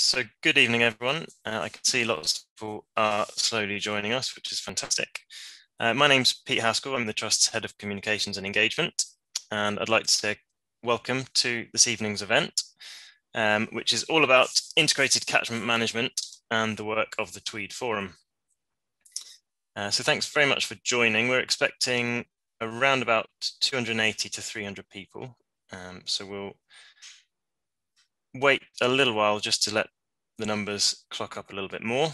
So good evening, everyone. Uh, I can see lots of people are slowly joining us, which is fantastic. Uh, my name's Pete Haskell. I'm the Trust's Head of Communications and Engagement. And I'd like to say welcome to this evening's event, um, which is all about integrated catchment management and the work of the Tweed Forum. Uh, so thanks very much for joining. We're expecting around about 280 to 300 people. Um, so we'll wait a little while just to let the numbers clock up a little bit more.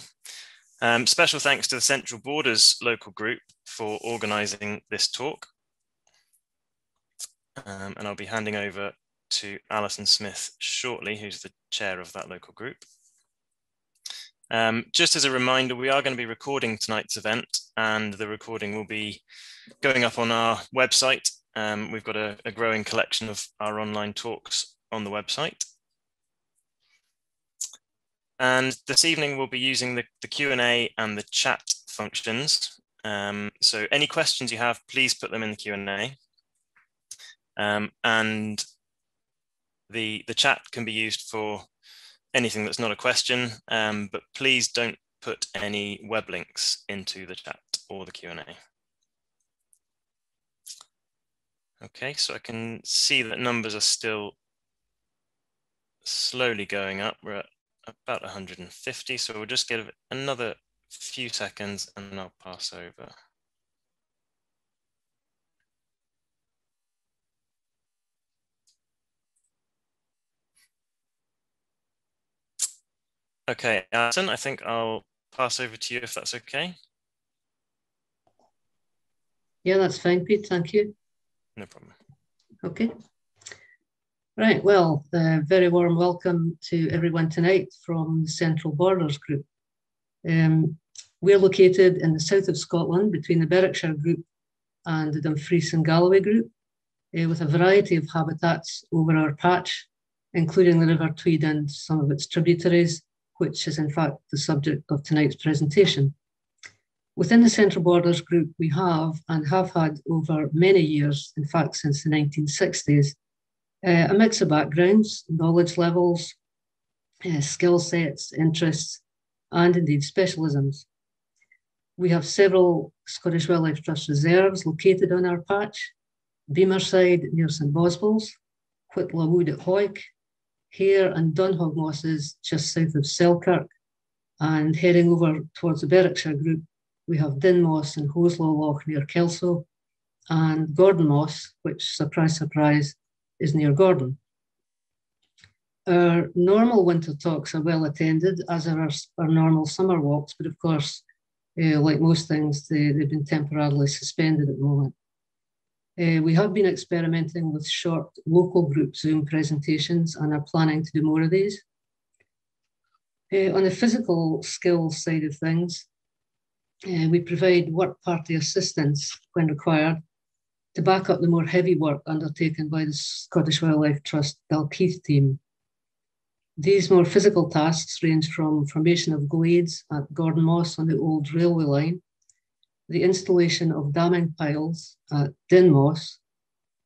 Um, special thanks to the Central Borders local group for organising this talk. Um, and I'll be handing over to Alison Smith shortly, who's the chair of that local group. Um, just as a reminder, we are going to be recording tonight's event and the recording will be going up on our website. Um, we've got a, a growing collection of our online talks on the website. And this evening we'll be using the, the Q&A and the chat functions. Um, so any questions you have, please put them in the Q&A. Um, and the, the chat can be used for anything that's not a question, um, but please don't put any web links into the chat or the Q&A. Okay, so I can see that numbers are still slowly going up. We're at about 150. So we'll just give another few seconds and I'll pass over. Okay, Alison, I think I'll pass over to you if that's okay. Yeah, that's fine, Pete. Thank you. No problem. Okay. Right, well, uh, very warm welcome to everyone tonight from the Central Borders Group. Um, we're located in the south of Scotland between the Berwickshire Group and the Dumfries and Galloway Group, uh, with a variety of habitats over our patch, including the River Tweed and some of its tributaries, which is in fact the subject of tonight's presentation. Within the Central Borders Group, we have and have had over many years, in fact, since the 1960s, uh, a mix of backgrounds, knowledge levels, uh, skill sets, interests, and indeed specialisms. We have several Scottish Wildlife Trust reserves located on our patch, Bemersyde near St Boswells, Whitlaw Wood at Hawick, Hare and Dunhog Mosses just south of Selkirk, and heading over towards the Berwickshire group, we have Din Moss and Hoselaw Loch near Kelso, and Gordon Moss, which, surprise, surprise, is near Gordon. Our normal winter talks are well attended, as are our, our normal summer walks, but of course, uh, like most things, they, have been temporarily suspended at the moment. Uh, we have been experimenting with short local group Zoom presentations and are planning to do more of these. Uh, on the physical skills side of things, we provide work party assistance when required to back up the more heavy work undertaken by the Scottish Wildlife Trust Dalkeith team. These more physical tasks range from formation of glades at Gordon Moss on the old railway line, the installation of damming piles at Din Moss,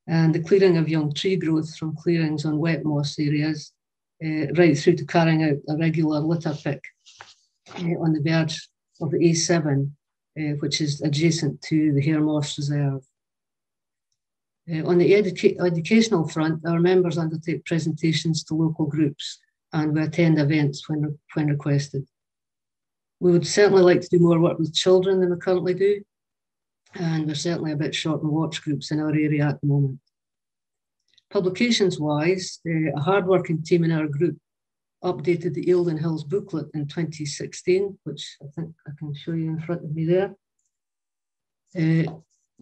and the clearing of young tree growth from clearings on wet moss areas, uh, right through to carrying out a regular litter pick uh, on the verge of the A7, uh, which is adjacent to the Hare Moss Reserve. Uh, on the educa educational front, our members undertake presentations to local groups and we attend events when, when requested. We would certainly like to do more work with children than we currently do, and we're certainly a bit short on watch groups in our area at the moment. Publications wise, uh, a hardworking team in our group updated the Eildon Hills booklet in 2016, which I think I can show you in front of me there. Uh,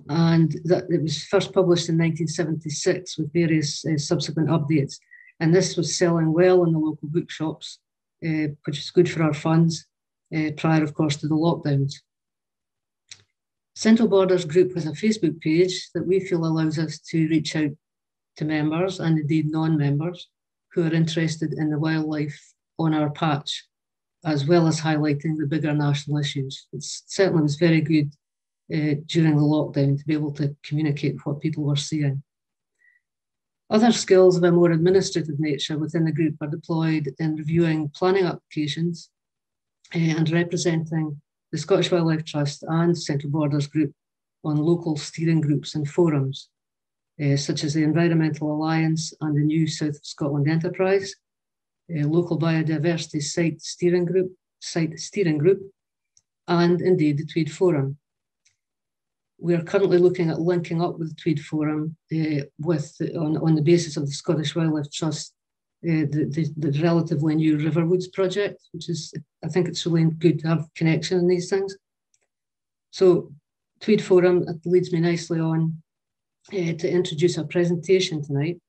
and that it was first published in 1976 with various uh, subsequent updates. And this was selling well in the local bookshops, uh, which is good for our funds, uh, prior, of course, to the lockdowns. Central Borders Group has a Facebook page that we feel allows us to reach out to members and indeed non-members who are interested in the wildlife on our patch, as well as highlighting the bigger national issues. It certainly was very good uh, during the lockdown to be able to communicate what people were seeing. Other skills of a more administrative nature within the group are deployed in reviewing planning applications uh, and representing the Scottish Wildlife Trust and Central Borders Group on local steering groups and forums, uh, such as the Environmental Alliance and the New South Scotland Enterprise, uh, local biodiversity site steering group, site steering group, and indeed the Tweed Forum. We are currently looking at linking up with the Tweed Forum uh, with on, on the basis of the Scottish Wildlife Trust, uh, the, the, the, relatively new Riverwoods project, which is, I think it's really good to have connection in these things. So Tweed Forum leads me nicely on uh, to introduce a presentation tonight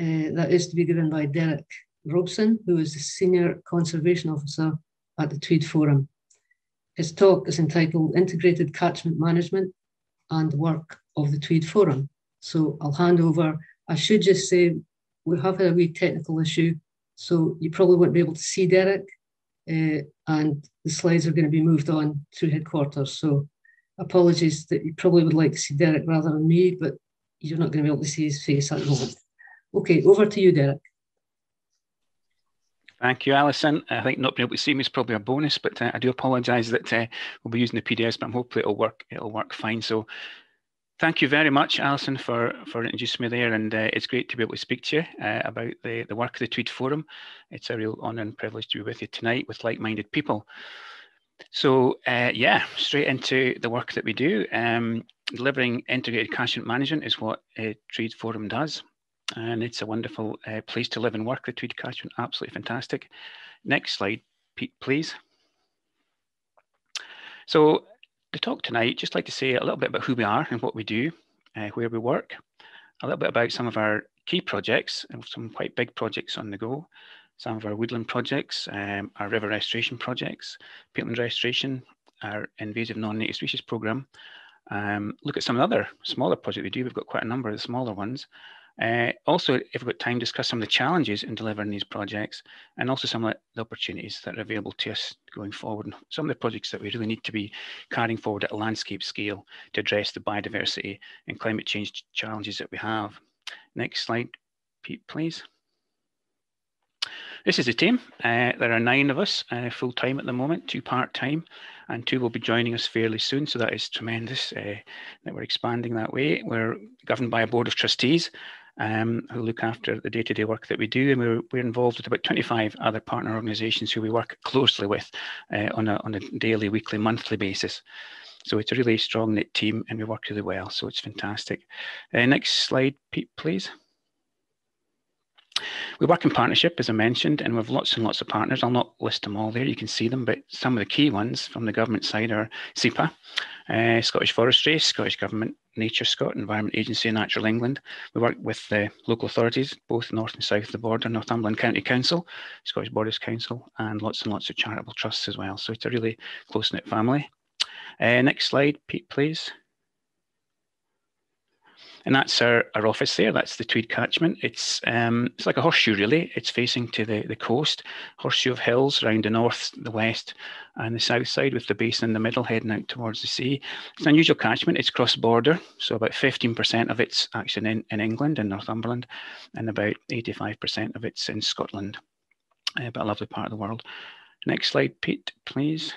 uh, that is to be given by Derek Robeson, who is the Senior Conservation Officer at the Tweed Forum. His talk is entitled Integrated Catchment Management and Work of the Tweed Forum. So I'll hand over. I should just say we have had a wee technical issue, so you probably won't be able to see Derek, uh, and the slides are going to be moved on to headquarters. So apologies that you probably would like to see Derek rather than me, but you're not going to be able to see his face at the moment. Okay, over to you, Derek. Thank you, Alison. I think not being able to see me is probably a bonus, but uh, I do apologise that uh, we'll be using the PDFs, but I'm hopefully it'll work. It'll work fine. So, thank you very much, Alison, for for introducing me there, and uh, it's great to be able to speak to you uh, about the the work of the Tweed Forum. It's a real honour and privilege to be with you tonight with like-minded people. So, uh, yeah, straight into the work that we do. Um, delivering integrated catchment management is what uh, Tweed Forum does and it's a wonderful uh, place to live and work. The Tweed Catchment, absolutely fantastic. Next slide, Pete, please. So to talk tonight, just like to say a little bit about who we are and what we do, uh, where we work, a little bit about some of our key projects and some quite big projects on the go, some of our woodland projects, um, our river restoration projects, peatland restoration, our invasive non-native species program, um, look at some of the other smaller projects we do. We've got quite a number of the smaller ones. Uh, also, if we've got time, discuss some of the challenges in delivering these projects and also some of the opportunities that are available to us going forward. And some of the projects that we really need to be carrying forward at a landscape scale to address the biodiversity and climate change challenges that we have. Next slide, Pete, please. This is the team. Uh, there are nine of us uh, full time at the moment, two part time, and two will be joining us fairly soon. So that is tremendous uh, that we're expanding that way. We're governed by a board of trustees um, who look after the day-to-day work that we do. And we're, we're involved with about 25 other partner organisations who we work closely with uh, on, a, on a daily, weekly, monthly basis. So it's a really strong knit team and we work really well. So it's fantastic. Uh, next slide, Pete, please. We work in partnership, as I mentioned, and we have lots and lots of partners. I'll not list them all there, you can see them, but some of the key ones from the government side are SEPA, uh, Scottish Forestry, Scottish Government, NatureScot, Environment Agency, Natural England. We work with the local authorities, both north and south of the border, Northumberland County Council, Scottish Borders Council, and lots and lots of charitable trusts as well. So it's a really close-knit family. Uh, next slide, Pete, please. And that's our, our office there. That's the Tweed catchment. It's um, it's like a horseshoe, really. It's facing to the, the coast, horseshoe of hills around the north, the west, and the south side with the basin in the middle heading out towards the sea. It's an unusual catchment. It's cross border. So about 15% of it's actually in, in England and Northumberland, and about 85% of it's in Scotland. Uh, but a lovely part of the world. Next slide, Pete, please.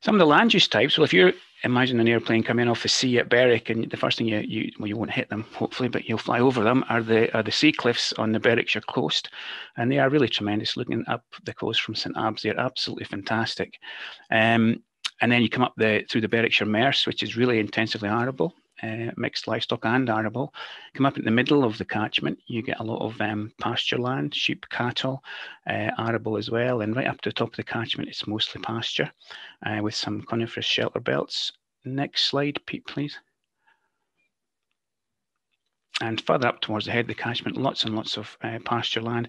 Some of the land use types. Well, if you're imagine an airplane coming off the sea at Berwick, and the first thing you, you well, you won't hit them, hopefully, but you'll fly over them are the are the sea cliffs on the Berwickshire coast, and they are really tremendous. Looking up the coast from St Abbs, they're absolutely fantastic. Um, and then you come up the through the Berwickshire Merse, which is really intensively arable uh, mixed livestock and arable. Come up in the middle of the catchment, you get a lot of um, pasture land, sheep, cattle, uh, arable as well. And right up to the top of the catchment, it's mostly pasture uh, with some coniferous shelter belts. Next slide, Pete, please. And further up towards the head of the catchment, lots and lots of uh, pasture land.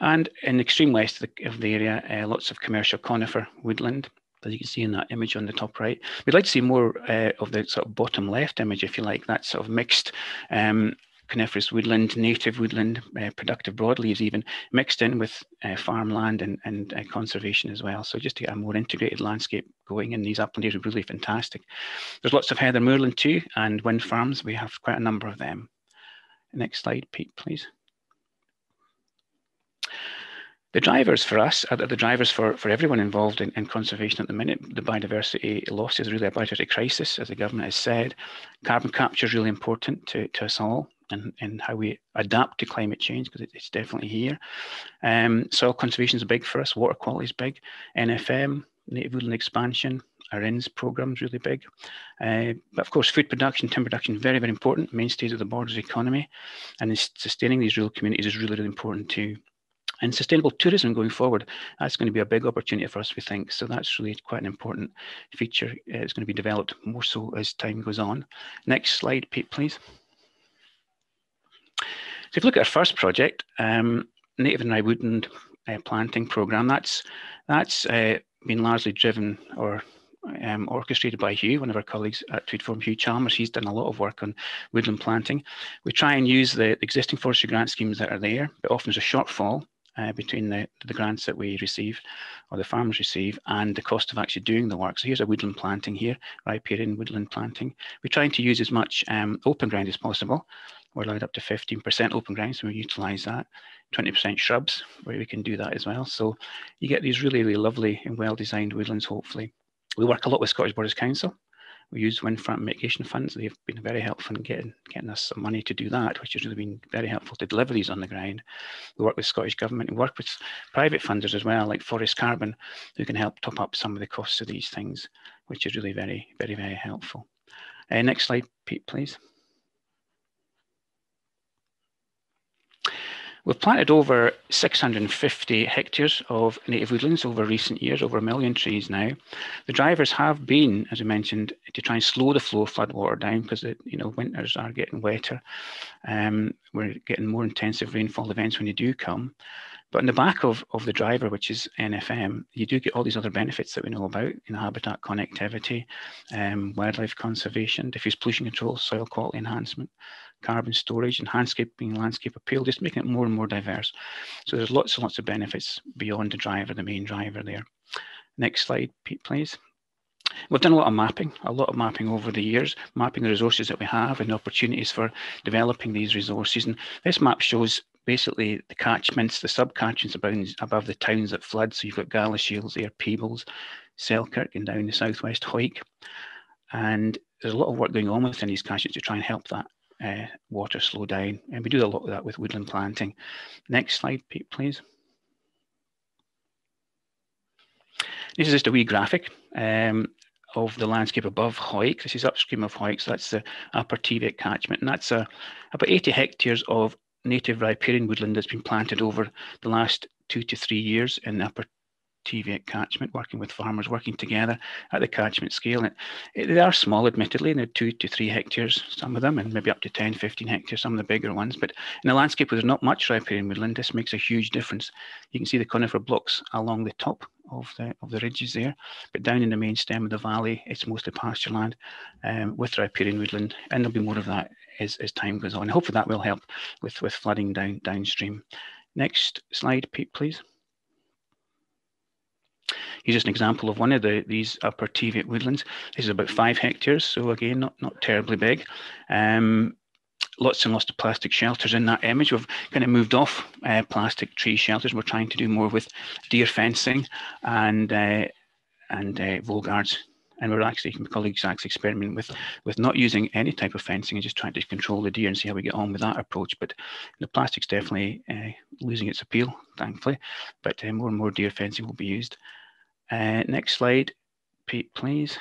And in the extreme west of the, of the area, uh, lots of commercial conifer woodland as you can see in that image on the top right. We'd like to see more uh, of the sort of bottom left image, if you like, that sort of mixed um, coniferous woodland, native woodland, uh, productive broadleaves even, mixed in with uh, farmland and, and uh, conservation as well. So just to get a more integrated landscape going in these upland areas would really fantastic. There's lots of heather moorland too, and wind farms. We have quite a number of them. Next slide, Pete, please. The drivers for us are the drivers for, for everyone involved in, in conservation at the minute. The biodiversity loss is really a biodiversity crisis, as the government has said. Carbon capture is really important to, to us all and, and how we adapt to climate change because it, it's definitely here. Um, soil conservation is big for us, water quality is big, NFM, native woodland expansion, our INS program is really big. Uh, but of course, food production, timber production, very, very important, mainstays of the borders economy. And sustaining these rural communities is really, really important too. And sustainable tourism going forward, that's going to be a big opportunity for us, we think. So that's really quite an important feature. Uh, it's going to be developed more so as time goes on. Next slide, Pete, please. So if you look at our first project, um, native and rye woodland uh, planting program, that's that's uh, been largely driven or um, orchestrated by Hugh, one of our colleagues at Tweed Forum, Hugh Chalmers. He's done a lot of work on woodland planting. We try and use the existing forestry grant schemes that are there, but often there's a shortfall uh, between the, the grants that we receive or the farmers receive and the cost of actually doing the work. So here's a woodland planting here, riparian woodland planting. We're trying to use as much um, open ground as possible. We're allowed up to 15% open ground, so we utilize that. 20% shrubs, where we can do that as well. So you get these really, really lovely and well-designed woodlands, hopefully. We work a lot with Scottish Borders Council we use wind farm mitigation funds. They've been very helpful in getting, getting us some money to do that, which has really been very helpful to deliver these on the ground. We work with Scottish Government and work with private funders as well, like Forest Carbon, who can help top up some of the costs of these things, which is really very, very, very helpful. Uh, next slide, Pete, please. We've planted over 650 hectares of native woodlands over recent years, over a million trees now. The drivers have been, as I mentioned, to try and slow the flow of floodwater down because you know winters are getting wetter. Um, we're getting more intensive rainfall events when they do come. But in the back of, of the driver, which is NFM, you do get all these other benefits that we know about, know, habitat connectivity, um, wildlife conservation, diffuse pollution control, soil quality enhancement, carbon storage, and landscaping, landscape appeal, just making it more and more diverse. So there's lots and lots of benefits beyond the driver, the main driver there. Next slide, Pete, please. We've done a lot of mapping, a lot of mapping over the years, mapping the resources that we have and opportunities for developing these resources. And this map shows basically the catchments, the subcatchments above, above the towns that flood. So you've got Galashiels there, Peebles, Selkirk, and down the southwest Hawick. And there's a lot of work going on within these catchments to try and help that uh, water slow down. And we do a lot of that with woodland planting. Next slide, please. This is just a wee graphic um, of the landscape above Hawick. This is upstream of Hawick, so that's the upper Teviot catchment, and that's uh, about 80 hectares of native riparian woodland that's been planted over the last two to three years in the upper Teviot catchment, working with farmers, working together at the catchment scale. And it, they are small, admittedly, they're two to three hectares, some of them, and maybe up to 10, 15 hectares, some of the bigger ones. But in a landscape where there's not much riparian woodland, this makes a huge difference. You can see the conifer blocks along the top of the of the ridges there, but down in the main stem of the valley, it's mostly pasture land um, with riparian woodland, and there'll be more of that as, as time goes on. Hopefully that will help with, with flooding down downstream. Next slide, Pete, please. Here's just an example of one of the these upper Teviot woodlands. This is about five hectares, so again, not, not terribly big. Um, lots and lots of plastic shelters in that image. We've kind of moved off uh, plastic tree shelters. We're trying to do more with deer fencing and uh, and uh, Volgards. And we're actually, my colleagues actually experimenting with with not using any type of fencing and just trying to control the deer and see how we get on with that approach. But the plastic's definitely uh, losing its appeal, thankfully. But uh, more and more deer fencing will be used. Uh, next slide, Pete, please.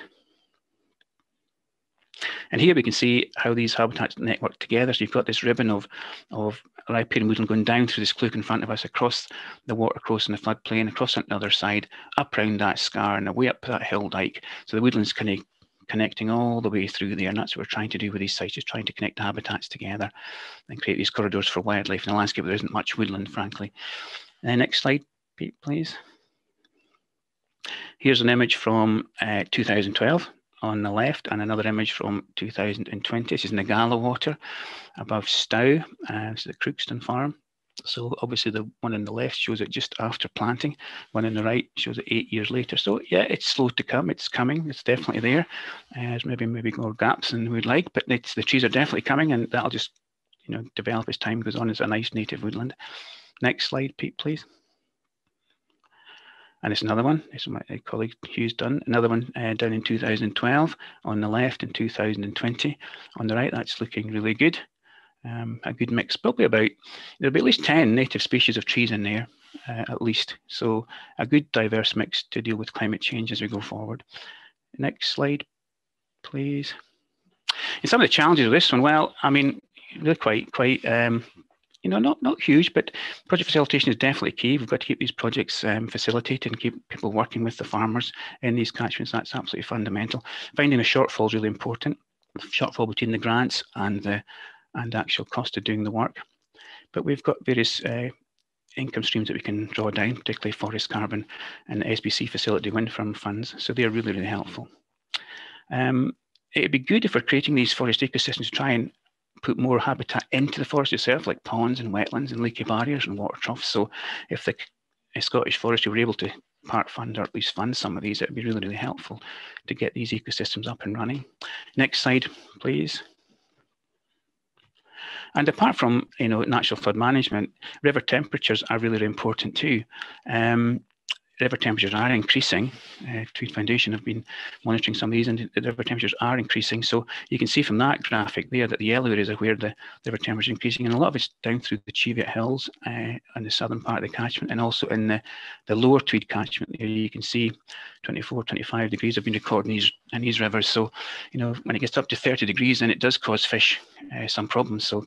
And here we can see how these habitats network together. So you've got this ribbon of, of riparian woodland going down through this cleuch in front of us, across the water and the floodplain, across on the other side, up around that scar and away up that hill dike. So the woodland's kind of connecting all the way through there. And that's what we're trying to do with these sites, just trying to connect the habitats together and create these corridors for wildlife in a landscape where there isn't much woodland, frankly. And next slide, Pete, please. Here's an image from uh, 2012 on the left and another image from 2020. This is Nagala water above Stow, uh, this is the Crookston farm. So obviously the one on the left shows it just after planting, one on the right shows it eight years later. So yeah, it's slow to come, it's coming, it's definitely there. Uh, there's maybe maybe more gaps than we'd like, but it's, the trees are definitely coming and that'll just you know, develop as time goes on as a nice native woodland. Next slide, Pete, please. And it's another one. This is my colleague Hugh's done. Another one uh, down in 2012 on the left in 2020. On the right, that's looking really good. Um, a good mix, probably about, there'll be at least 10 native species of trees in there, uh, at least. So a good diverse mix to deal with climate change as we go forward. Next slide, please. And some of the challenges of this one, well, I mean, they're quite, quite, um, you know, not not huge, but project facilitation is definitely key. We've got to keep these projects um, facilitated and keep people working with the farmers in these catchments. That's absolutely fundamental. Finding a shortfall is really important. Shortfall between the grants and the and actual cost of doing the work. But we've got various uh, income streams that we can draw down, particularly forest carbon and SBC facility wind farm funds. So they're really, really helpful. Um, it'd be good if we're creating these forest ecosystems to try and put more habitat into the forest itself, like ponds and wetlands and leaky barriers and water troughs. So if the Scottish Forestry were able to part fund or at least fund some of these, it would be really, really helpful to get these ecosystems up and running. Next slide, please. And apart from you know natural flood management, river temperatures are really, really important too. Um, river temperatures are increasing. Uh, Tweed Foundation have been monitoring some of these, and the river temperatures are increasing. So you can see from that graphic there that the yellow areas are where the river temperature is increasing, and a lot of it's down through the Cheviot Hills uh, on the southern part of the catchment, and also in the, the lower Tweed catchment there. You can see 24, 25 degrees have been recorded in these, in these rivers. So, you know, when it gets up to 30 degrees, then it does cause fish uh, some problems. So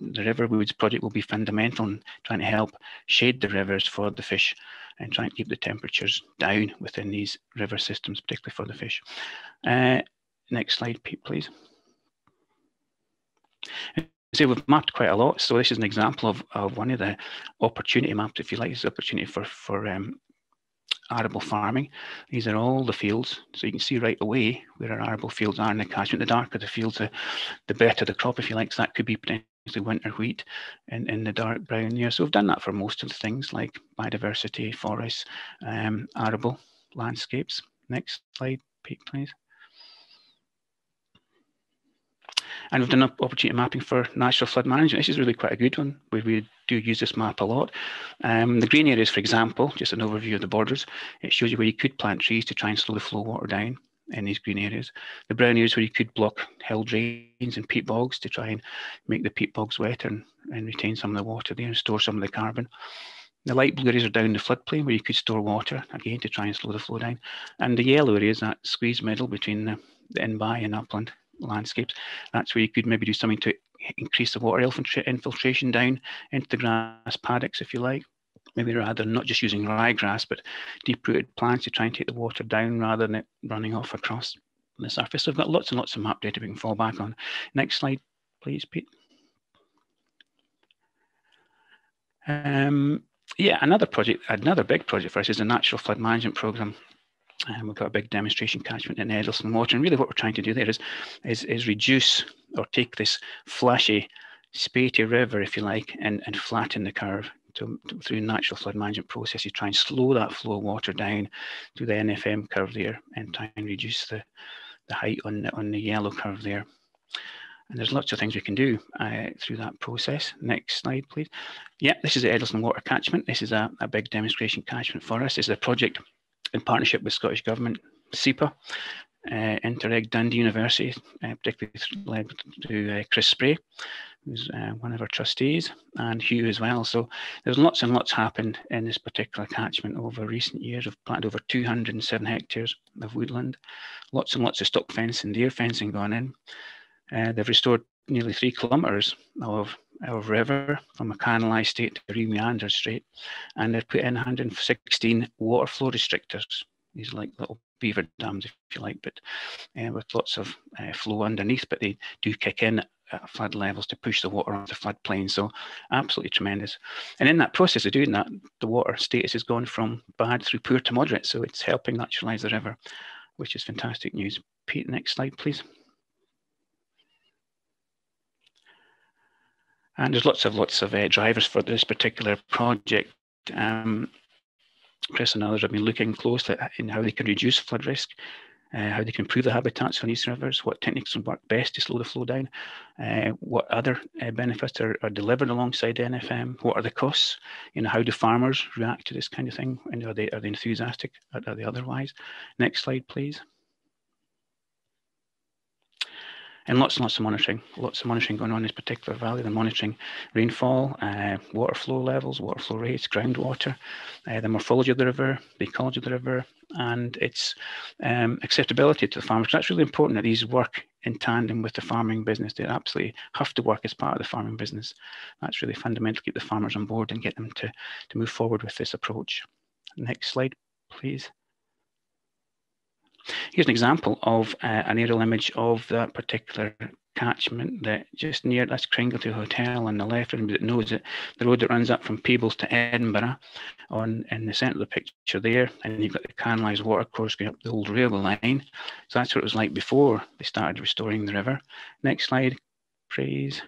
the River Woods project will be fundamental in trying to help shade the rivers for the fish and try and keep the temperatures down within these river systems, particularly for the fish. Uh, next slide, please. So we've mapped quite a lot. So this is an example of, of one of the opportunity maps, if you like, this is opportunity for, for um, arable farming. These are all the fields. So you can see right away where our arable fields are in the catchment. The darker the fields, the, the better the crop, if you like. So that could be the winter wheat in, in the dark brown here. So we've done that for most of the things like biodiversity, forests, um, arable landscapes. Next slide, Pete, please. And we've done opportunity mapping for natural flood management. This is really quite a good one, where we do use this map a lot. Um, the green areas, for example, just an overview of the borders, it shows you where you could plant trees to try and slow the flow water down in these green areas. The brown areas where you could block hill drains and peat bogs to try and make the peat bogs wetter and, and retain some of the water there and store some of the carbon. The light blue areas are down the floodplain where you could store water, again, to try and slow the flow down. And the yellow areas, that squeeze middle between the, the in-by and upland landscapes, that's where you could maybe do something to increase the water infiltration down into the grass paddocks, if you like maybe rather not just using ryegrass, but deep-rooted plants to try and take the water down rather than it running off across the surface. So I've got lots and lots of map data we can fall back on. Next slide, please, Pete. Um, yeah, another project, another big project for us is a natural flood management program. And we've got a big demonstration catchment in Eddleston Water. And really what we're trying to do there is, is, is reduce or take this flashy, spatey river, if you like, and, and flatten the curve to, to, through natural flood management processes, try and slow that flow of water down to the NFM curve there and try and reduce the, the height on the, on the yellow curve there. And there's lots of things we can do uh, through that process. Next slide, please. Yeah, this is the Eddleston Water Catchment. This is a, a big demonstration catchment for us. This is a project in partnership with Scottish Government, SEPA, uh, Interreg Dundee University, uh, particularly led to uh, Chris Spray, who's uh, one of our trustees, and Hugh as well. So there's lots and lots happened in this particular catchment over recent years. We've planted over 207 hectares of woodland, lots and lots of stock fencing, deer fencing gone in. Uh, they've restored nearly three kilometres of, of river from a canalised state to a remeandered state, and they've put in 116 water flow restrictors. These like little beaver dams, if you like, but uh, with lots of uh, flow underneath, but they do kick in at flood levels to push the water onto the floodplain. So absolutely tremendous. And in that process of doing that, the water status has gone from bad through poor to moderate. So it's helping naturalize the river, which is fantastic news. Pete, next slide, please. And there's lots of lots of uh, drivers for this particular project. Um, Chris and others have been looking closely in how they can reduce flood risk. Uh, how they can improve the habitats on these rivers, what techniques work best to slow the flow down, uh, what other uh, benefits are, are, delivered alongside NFM, what are the costs, you know, how do farmers react to this kind of thing, and are they, are they enthusiastic, are they otherwise? Next slide, please. and lots and lots of monitoring, lots of monitoring going on in this particular valley. They're monitoring rainfall, uh, water flow levels, water flow rates, groundwater, uh, the morphology of the river, the ecology of the river, and its um, acceptability to the farmers. That's really important that these work in tandem with the farming business. They absolutely have to work as part of the farming business. That's really fundamental to keep the farmers on board and get them to, to move forward with this approach. Next slide, please. Here's an example of uh, an aerial image of that particular catchment that just near that's Cringletie Hotel on the left, and that knows it, the road that runs up from Peebles to Edinburgh on in the centre of the picture there, and you've got the canalised water course going up the old railway line. So that's what it was like before they started restoring the river. Next slide, please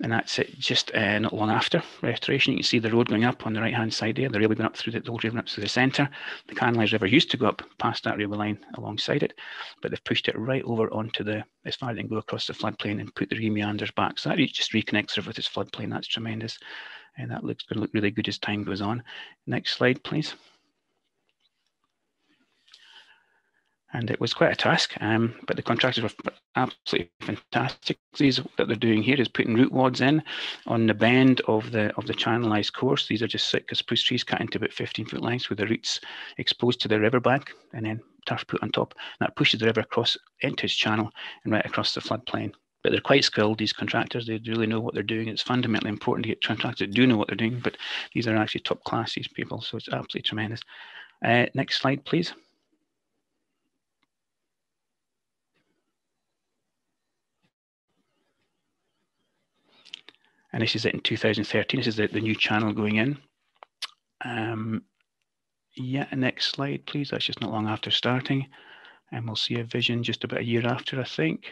and that's it just uh, not long after restoration. You can see the road going up on the right hand side there, the railway going up through the, the old railway up to the centre. The Canalised River used to go up past that railway line alongside it, but they've pushed it right over onto the, as far as they can go across the floodplain and put the remeanders back. So that just reconnects river with its floodplain. That's tremendous. And that looks going to look really good as time goes on. Next slide, please. And it was quite a task. Um, but the contractors were absolutely fantastic. These that they're doing here is putting root wads in on the bend of the of the channelized course. These are just Sitka spruce trees cut into about 15 foot lengths with the roots exposed to the riverbank, and then turf put on top. And that pushes the river across into its channel and right across the floodplain. But they're quite skilled, these contractors. They really know what they're doing. It's fundamentally important to get contractors that do know what they're doing, but these are actually top class, these people. So it's absolutely tremendous. Uh, next slide, please. And this is it in 2013. This is the, the new channel going in. Um, yeah, next slide, please. That's just not long after starting. And we'll see a vision just about a year after, I think.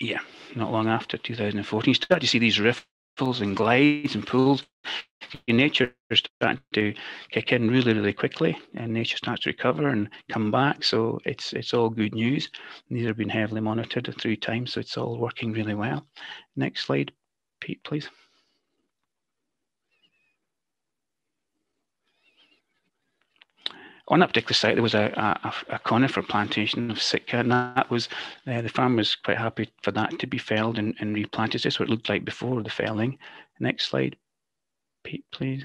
Yeah, not long after 2014. You start to see these and glides and pools nature is starting to kick in really, really quickly, and nature starts to recover and come back. So it's it's all good news. these have been heavily monitored through time, so it's all working really well. Next slide, Pete, please. On that particular site, there was a, a, a conifer plantation of Sitka, and that was uh, the farm was quite happy for that to be felled and, and replanted. What it looked like before the felling. Next slide, Pete, please.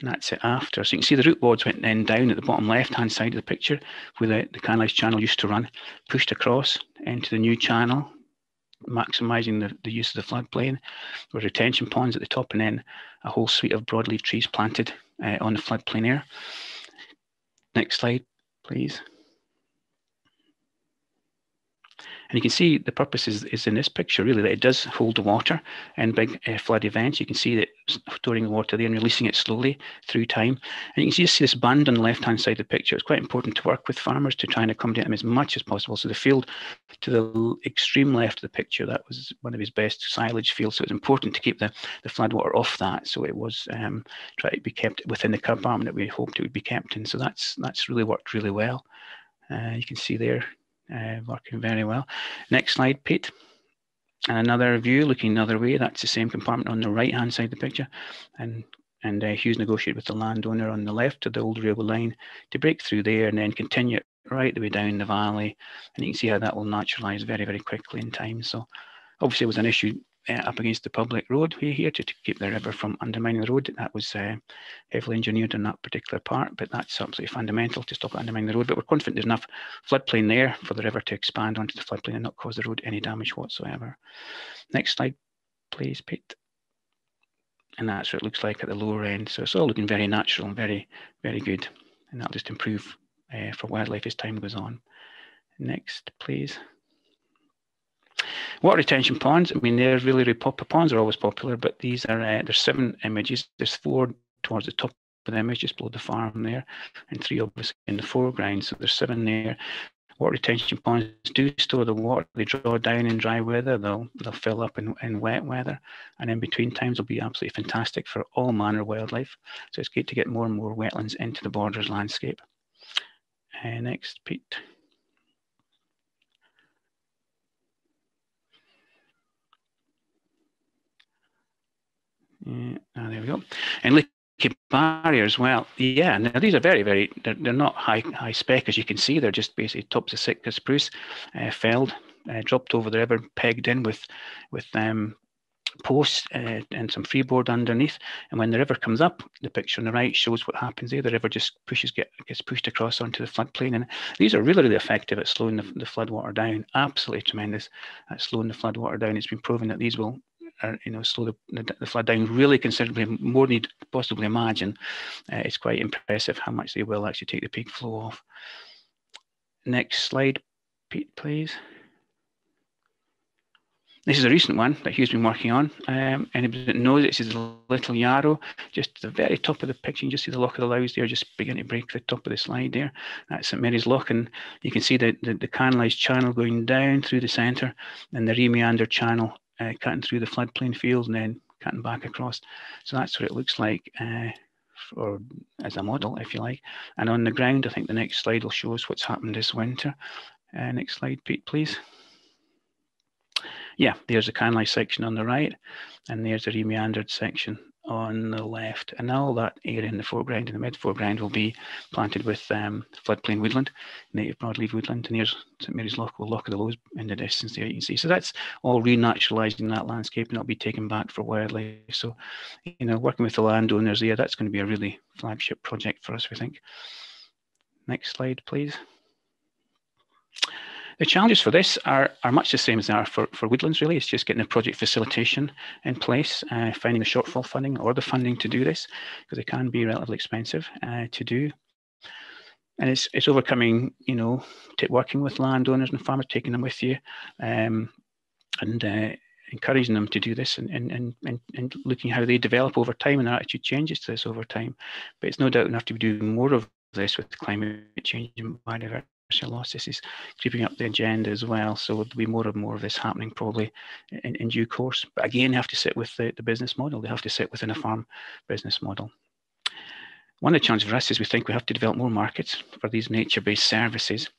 And that's it after. So you can see the root wads went then down at the bottom left-hand side of the picture where the, the canalised channel used to run, pushed across into the new channel, maximising the, the use of the floodplain. With retention ponds at the top and then a whole suite of broadleaf trees planted uh, on the floodplain there. Next slide, please. And you can see the purpose is, is in this picture really that it does hold the water in big uh, flood events. You can see that storing the water there and releasing it slowly through time. And you can see, see this band on the left hand side of the picture. It's quite important to work with farmers to try and accommodate them as much as possible. So the field to the extreme left of the picture, that was one of his best silage fields. So it's important to keep the, the flood water off that. So it was um, try to be kept within the compartment that we hoped it would be kept in. So that's that's really worked really well. Uh, you can see there uh, working very well. Next slide, Pete. And another view looking another way. That's the same compartment on the right hand side of the picture. And and uh, Hugh's negotiated with the landowner on the left of the old railway line to break through there and then continue right the way down the valley. And you can see how that will naturalise very, very quickly in time. So obviously it was an issue uh, up against the public roadway here to, to, keep the river from undermining the road. That was uh, heavily engineered in that particular part, but that's absolutely fundamental to stop undermining the road. But we're confident there's enough floodplain there for the river to expand onto the floodplain and not cause the road any damage whatsoever. Next slide, please, Pete. And that's what it looks like at the lower end. So it's all looking very natural and very, very good. And that'll just improve uh, for wildlife as time goes on. Next, please. Water retention ponds, I mean, they're really, really popular. Ponds are always popular, but these are, uh, there's seven images. There's four towards the top of the image, just below the farm there, and three obviously in the foreground. So there's seven there Water retention ponds do store the water. They draw down in dry weather. They'll they'll fill up in, in wet weather, and in between times will be absolutely fantastic for all manner of wildlife. So it's great to get more and more wetlands into the borders landscape. Uh, next, Pete. Yeah, oh, there we go. And leaky barriers, well, yeah, now these are very, very, they're, they're not high high spec, as you can see. They're just basically tops of Sitka spruce, uh, felled, uh, dropped over the river, pegged in with, with um, posts uh, and some freeboard underneath. And when the river comes up, the picture on the right shows what happens there. The river just pushes, get, gets pushed across onto the floodplain. And these are really, really effective at slowing the, the floodwater down. Absolutely tremendous at slowing the floodwater down. It's been proven that these will uh, you know, slow the, the, flood down really considerably more than you'd possibly imagine. Uh, it's quite impressive how much they will actually take the peak flow off. Next slide, Pete, please. This is a recent one that Hugh's been working on. Um, anybody that knows it, this is Little Yarrow, just at the very top of the picture. You just see the Loch of the Lowes there, just beginning to break the top of the slide there. That's St Mary's Loch, and you can see the, the, the canalised channel going down through the centre and the remeander channel uh, cutting through the floodplain fields and then cutting back across. So that's what it looks like. Uh, or as a model, if you like. And on the ground, I think the next slide will show us what's happened this winter. Uh, next slide, Pete, please yeah, there's a canalised section on the right, and there's a remeandered section on the left. And now all that area in the foreground, in the mid foreground, will be planted with um, floodplain woodland, native broadleaf woodland. And here's St Mary's Loch, Loch of the Lowes in the distance there, you can see. So that's all renaturalising that landscape and it'll be taken back for wildlife. So, you know, working with the landowners there, that's going to be a really flagship project for us, we think. Next slide, please. The challenges for this are, are much the same as they are for, for woodlands, really. It's just getting the project facilitation in place, uh, finding the shortfall funding or the funding to do this, because it can be relatively expensive uh, to do. And it's, it's overcoming, you know, working with landowners and farmers, taking them with you, um, and uh, encouraging them to do this and, and, and, and looking how they develop over time and their attitude changes to this over time. But it's no doubt enough to be doing more of this with climate change and biodiversity loss. This is creeping up the agenda as well. So there'll be more and more of this happening probably in, in due course. But again, have to sit with the, the business model. They have to sit within a farm business model. One of the challenges for us is we think we have to develop more markets for these nature-based services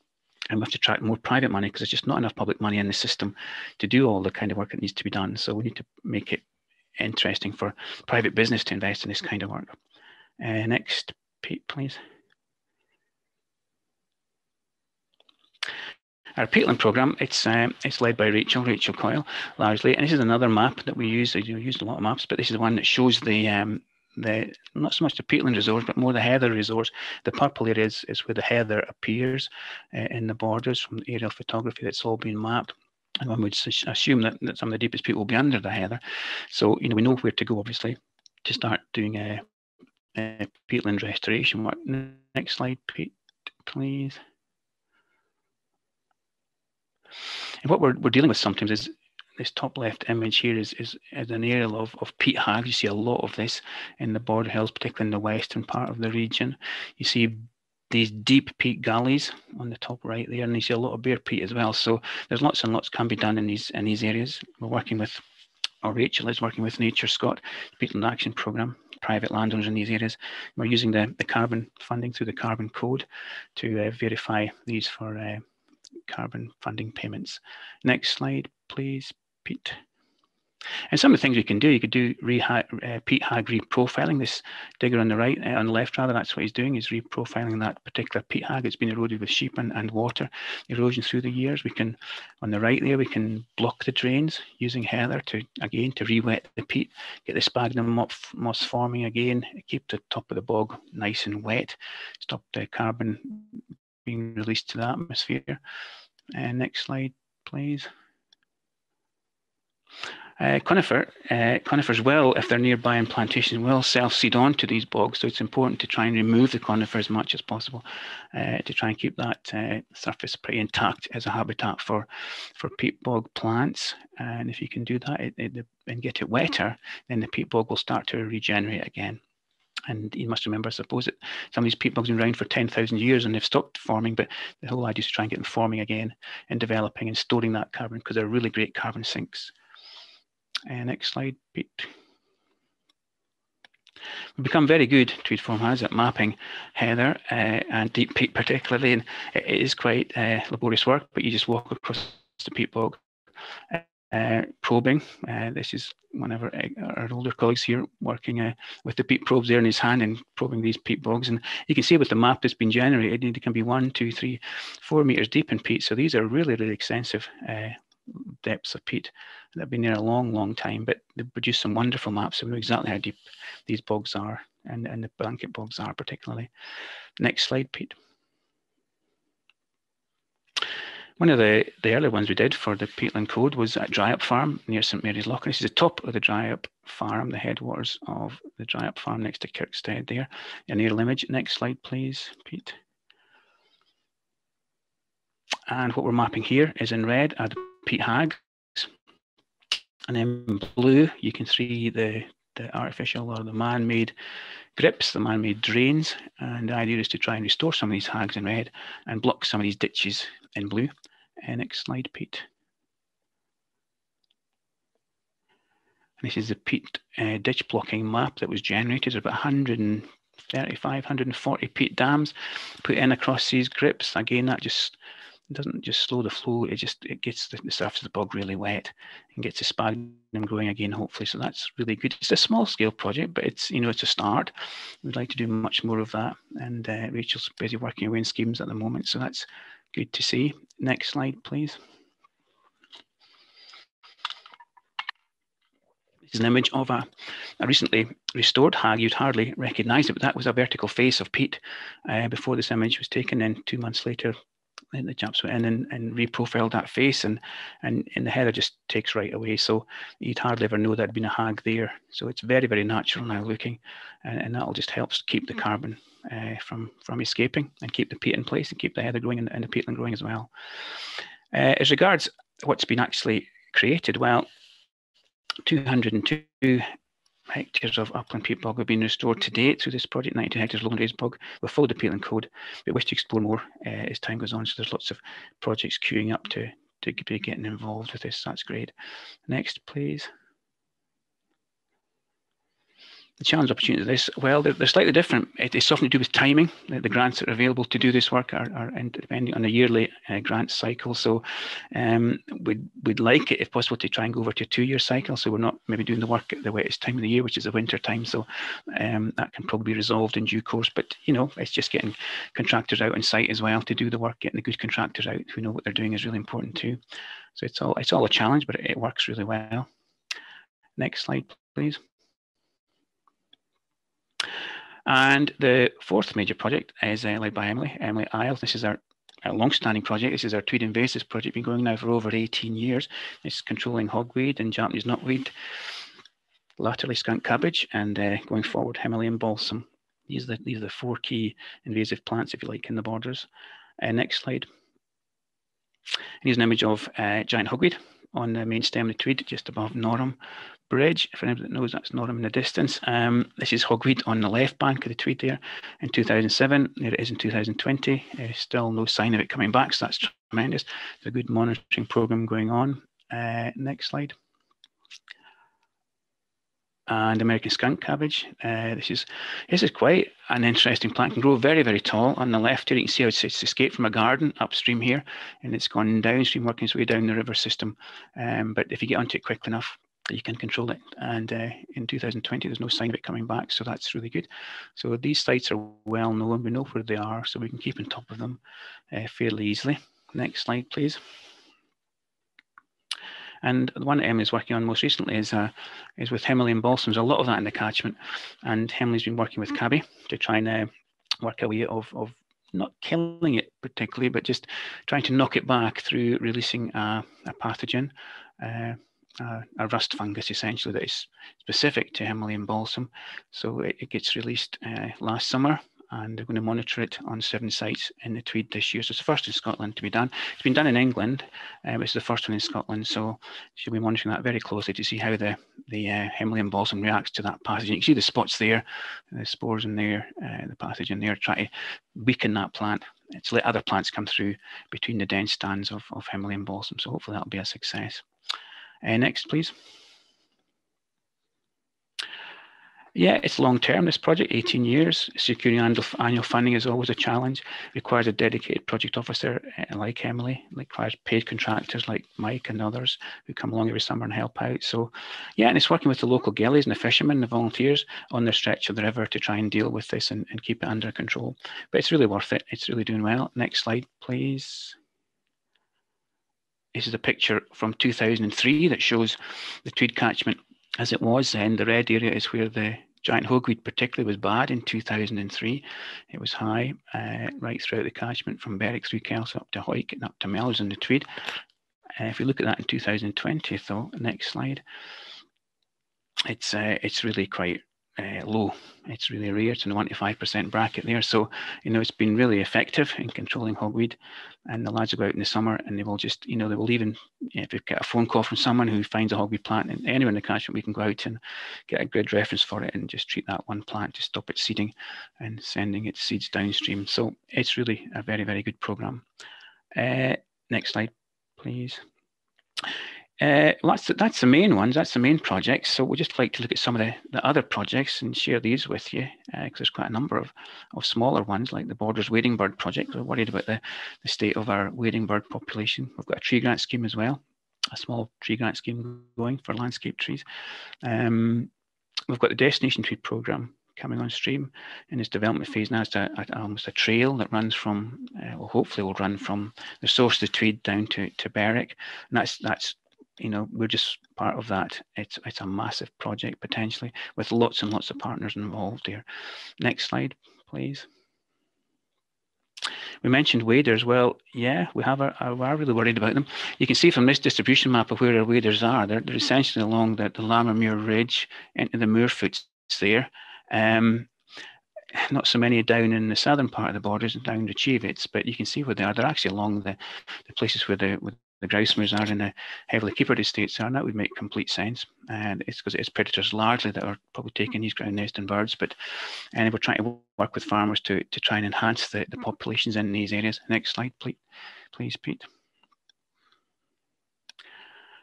and we have to attract more private money because there's just not enough public money in the system to do all the kind of work that needs to be done. So we need to make it interesting for private business to invest in this kind of work. Uh, next, Pete, please. Our peatland program, it's um, it's led by Rachel, Rachel Coyle, largely, and this is another map that we use. I used a lot of maps, but this is the one that shows the um, the not so much the peatland resource, but more the heather resource. The purple area is, where the heather appears uh, in the borders from the aerial photography that's all been mapped. And one would assume that, that some of the deepest peat will be under the heather. So, you know, we know where to go, obviously, to start doing a, a peatland restoration work. Next slide, Pete, please. And what we're, we're dealing with sometimes is this top left image here is, is, is an area of, of peat hag. You see a lot of this in the border hills, particularly in the western part of the region. You see these deep peat gullies on the top right there, and you see a lot of bare peat as well. So there's lots and lots can be done in these in these areas. We're working with, or Rachel is working with Nature Scot Peatland Action Programme, private landowners in these areas. We're using the, the carbon funding through the carbon code to uh, verify these for uh, carbon funding payments. Next slide, please, Pete. And some of the things we can do, you could do uh, peat hag reprofiling. This digger on the right, uh, on the left rather, that's what he's doing, is reprofiling that particular peat hag. It's been eroded with sheep and, and water erosion through the years. We can, on the right there, we can block the drains using heather to, again, to re-wet the peat, get the sphagnum moss forming again, keep the top of the bog nice and wet, stop the carbon being released to the atmosphere. Uh, next slide, please. Uh, conifer, uh, conifers will, if they're nearby in plantation, will self-seed onto these bogs. So it's important to try and remove the conifer as much as possible uh, to try and keep that uh, surface pretty intact as a habitat for, for peat bog plants. And if you can do that it, it, and get it wetter, then the peat bog will start to regenerate again. And you must remember, I suppose, that some of these peat bugs have been around for 10,000 years and they've stopped forming, but the whole idea is to try and get them forming again and developing and storing that carbon because they're really great carbon sinks. Uh, next slide, Pete. We've become very good, Tweed Forum has, at mapping heather uh, and deep peat particularly, and it is quite uh, laborious work, but you just walk across the peat bog uh, probing. Uh, this is one of our, our older colleagues here working uh, with the peat probes there in his hand and probing these peat bogs. And you can see with the map that's been generated, it can be one, two, three, four meters deep in peat. So these are really, really extensive uh, depths of peat that have been there a long, long time, but they produce some wonderful maps. So we know exactly how deep these bogs are and, and the blanket bogs are particularly. Next slide, Pete. One of the, the early ones we did for the peatland code was at Dryhope Farm near St Mary's Loch. This is the top of the Dryhope Farm, the headwaters of the Dryhope Farm next to Kirkstead there. An aerial image. Next slide, please, Pete. And what we're mapping here is in red are the peat hags. And in blue, you can see the, the artificial or the man-made grips, the man-made drains. And the idea is to try and restore some of these hags in red and block some of these ditches in blue. Uh, next slide, Pete. And this is the peat uh, ditch blocking map that was generated. There's about 135, 140 peat dams put in across these grips. Again, that just doesn't just slow the flow, it just it gets the, the surface of the bog really wet and gets the sphagnum growing again, hopefully. So that's really good. It's a small scale project, but it's you know it's a start. We'd like to do much more of that. And uh, Rachel's busy working away in schemes at the moment, so that's good to see. Next slide, please. This is an image of a, a recently restored hag. You'd hardly recognize it, but that was a vertical face of peat uh, before this image was taken. And two months later, then the chaps went in and, and reprofiled that face and, and, and the heather just takes right away. So you'd hardly ever know there'd been a hag there. So it's very, very natural now looking and, and that'll just helps keep the carbon uh, from, from escaping and keep the peat in place and keep the heather growing and, and the peatland growing as well. Uh, as regards what's been actually created, well, 202 hectares of upland peat bog have been restored to date through this project, 90 hectares lowland raised bog. Followed the peatland code, but wish to explore more uh, as time goes on. So there's lots of projects queuing up to, to be getting involved with this. That's great. Next, please the challenge opportunity of this, well, they're, they're slightly different. It, it's something to do with timing. The, the, grants that are available to do this work are, are depending on a yearly uh, grant cycle. So um, we'd, we'd like it, if possible, to try and go over to a two-year cycle. So we're not maybe doing the work at the wettest time of the year, which is the winter time. So um, that can probably be resolved in due course. But, you know, it's just getting contractors out on site as well to do the work. Getting the good contractors out who know what they're doing is really important too. So it's all, it's all a challenge, but it, it works really well. Next slide, please. And the fourth major project is uh, led by Emily, Emily Isles. This is our, long-standing project. This is our Tweed invasives project, been going now for over 18 years. It's controlling hogweed and Japanese knotweed, latterly skunk cabbage, and uh, going forward, Himalayan balsam. These are, the, these are the four key invasive plants, if you like, in the borders. Uh, next slide. And Here's an image of uh, giant hogweed on the main stem of the Tweed, just above Norham Bridge. If anybody knows, that's Norham in the distance. Um, this is hogweed on the left bank of the Tweed there in 2007. There it is in 2020. Uh, still no sign of it coming back, so that's tremendous. There's a good monitoring program going on. Uh, next slide and American skunk cabbage. Uh, this is this is quite an interesting plant. Can grow very very tall. On the left here, you can see how it's, it's escaped from a garden upstream here, and it's gone downstream, working its way down the river system. Um, but if you get onto it quick enough, you can control it. And uh, in 2020, there's no sign of it coming back, so that's really good. So these sites are well known. We know where they are, so we can keep on top of them uh, fairly easily. Next slide, please. And the one Emily's working on most recently is uh, is with Himalayan balsams. A lot of that in the catchment, and Emily's been working with CABI to try and uh, work a way of of not killing it particularly, but just trying to knock it back through releasing a, a pathogen, uh, a rust fungus essentially that is specific to Himalayan balsam. So it, it gets released uh, last summer and they're going to monitor it on seven sites in the Tweed this year. So it's the first in Scotland to be done. It's been done in England, uh, it's the first one in Scotland. So she'll be monitoring that very closely to see how the the uh, Himalayan balsam reacts to that pathogen. You can see the spots there, the spores in there, uh, the pathogen there, try to weaken that plant. To let other plants come through between the dense stands of, of Himalayan balsam. So hopefully that'll be a success. Uh, next, please. Yeah, it's long term, this project, 18 years. Securing annual funding is always a challenge. requires a dedicated project officer uh, like Emily, requires paid contractors like Mike and others who come along every summer and help out. So, yeah, and it's working with the local gillies and the fishermen, the volunteers on their stretch of the river to try and deal with this and, and keep it under control. But it's really worth it. It's really doing well. Next slide, please. This is a picture from 2003 that shows the Tweed catchment as it was then. The red area is where the giant hogweed particularly was bad in 2003. It was high uh, right throughout the catchment from Berwick through Kelso up to Hawick and up to Melrose in the Tweed. Uh, if you look at that in 2020 though, next slide, it's uh, it's really quite uh, low. It's really rare. It's in the 1 to 5% bracket there. So, you know, it's been really effective in controlling hogweed. And the lads go out in the summer and they will just, you know, they will even, if we get a phone call from someone who finds a hogweed plant and anywhere in the catchment, we can go out and get a grid reference for it and just treat that one plant to stop it seeding and sending its seeds downstream. So it's really a very, very good program. Uh, next slide, please. Uh, well, that's, that's the main ones, that's the main projects. So we'd just like to look at some of the, the other projects and share these with you, because uh, there's quite a number of, of smaller ones, like the Borders Wading Bird Project. We're worried about the, the state of our wading bird population. We've got a tree grant scheme as well, a small tree grant scheme going for landscape trees. Um, we've got the Destination Tree Programme coming on stream in its development phase now. It's a, a, almost a trail that runs from, uh, well, hopefully will run from the source of the Tweed down to, to Berwick. And that's, that's you know, we're just part of that. It's it's a massive project potentially with lots and lots of partners involved here. Next slide, please. We mentioned waders. Well, yeah, we have our, we are really worried about them. You can see from this distribution map of where our waders are. They're, they're essentially along the, the Lammermuir Ridge into the Moorfoots there. Um, not so many down in the southern part of the borders and down to Cheviots, but you can see where they are. They're actually along the, the places where the, where the grouse are in the heavily keepered estates are, that would make complete sense. And it's because it's predators largely that are probably taking these ground nesting birds, but and we're trying to work with farmers to, to try and enhance the, the populations in these areas. Next slide, please, please Pete.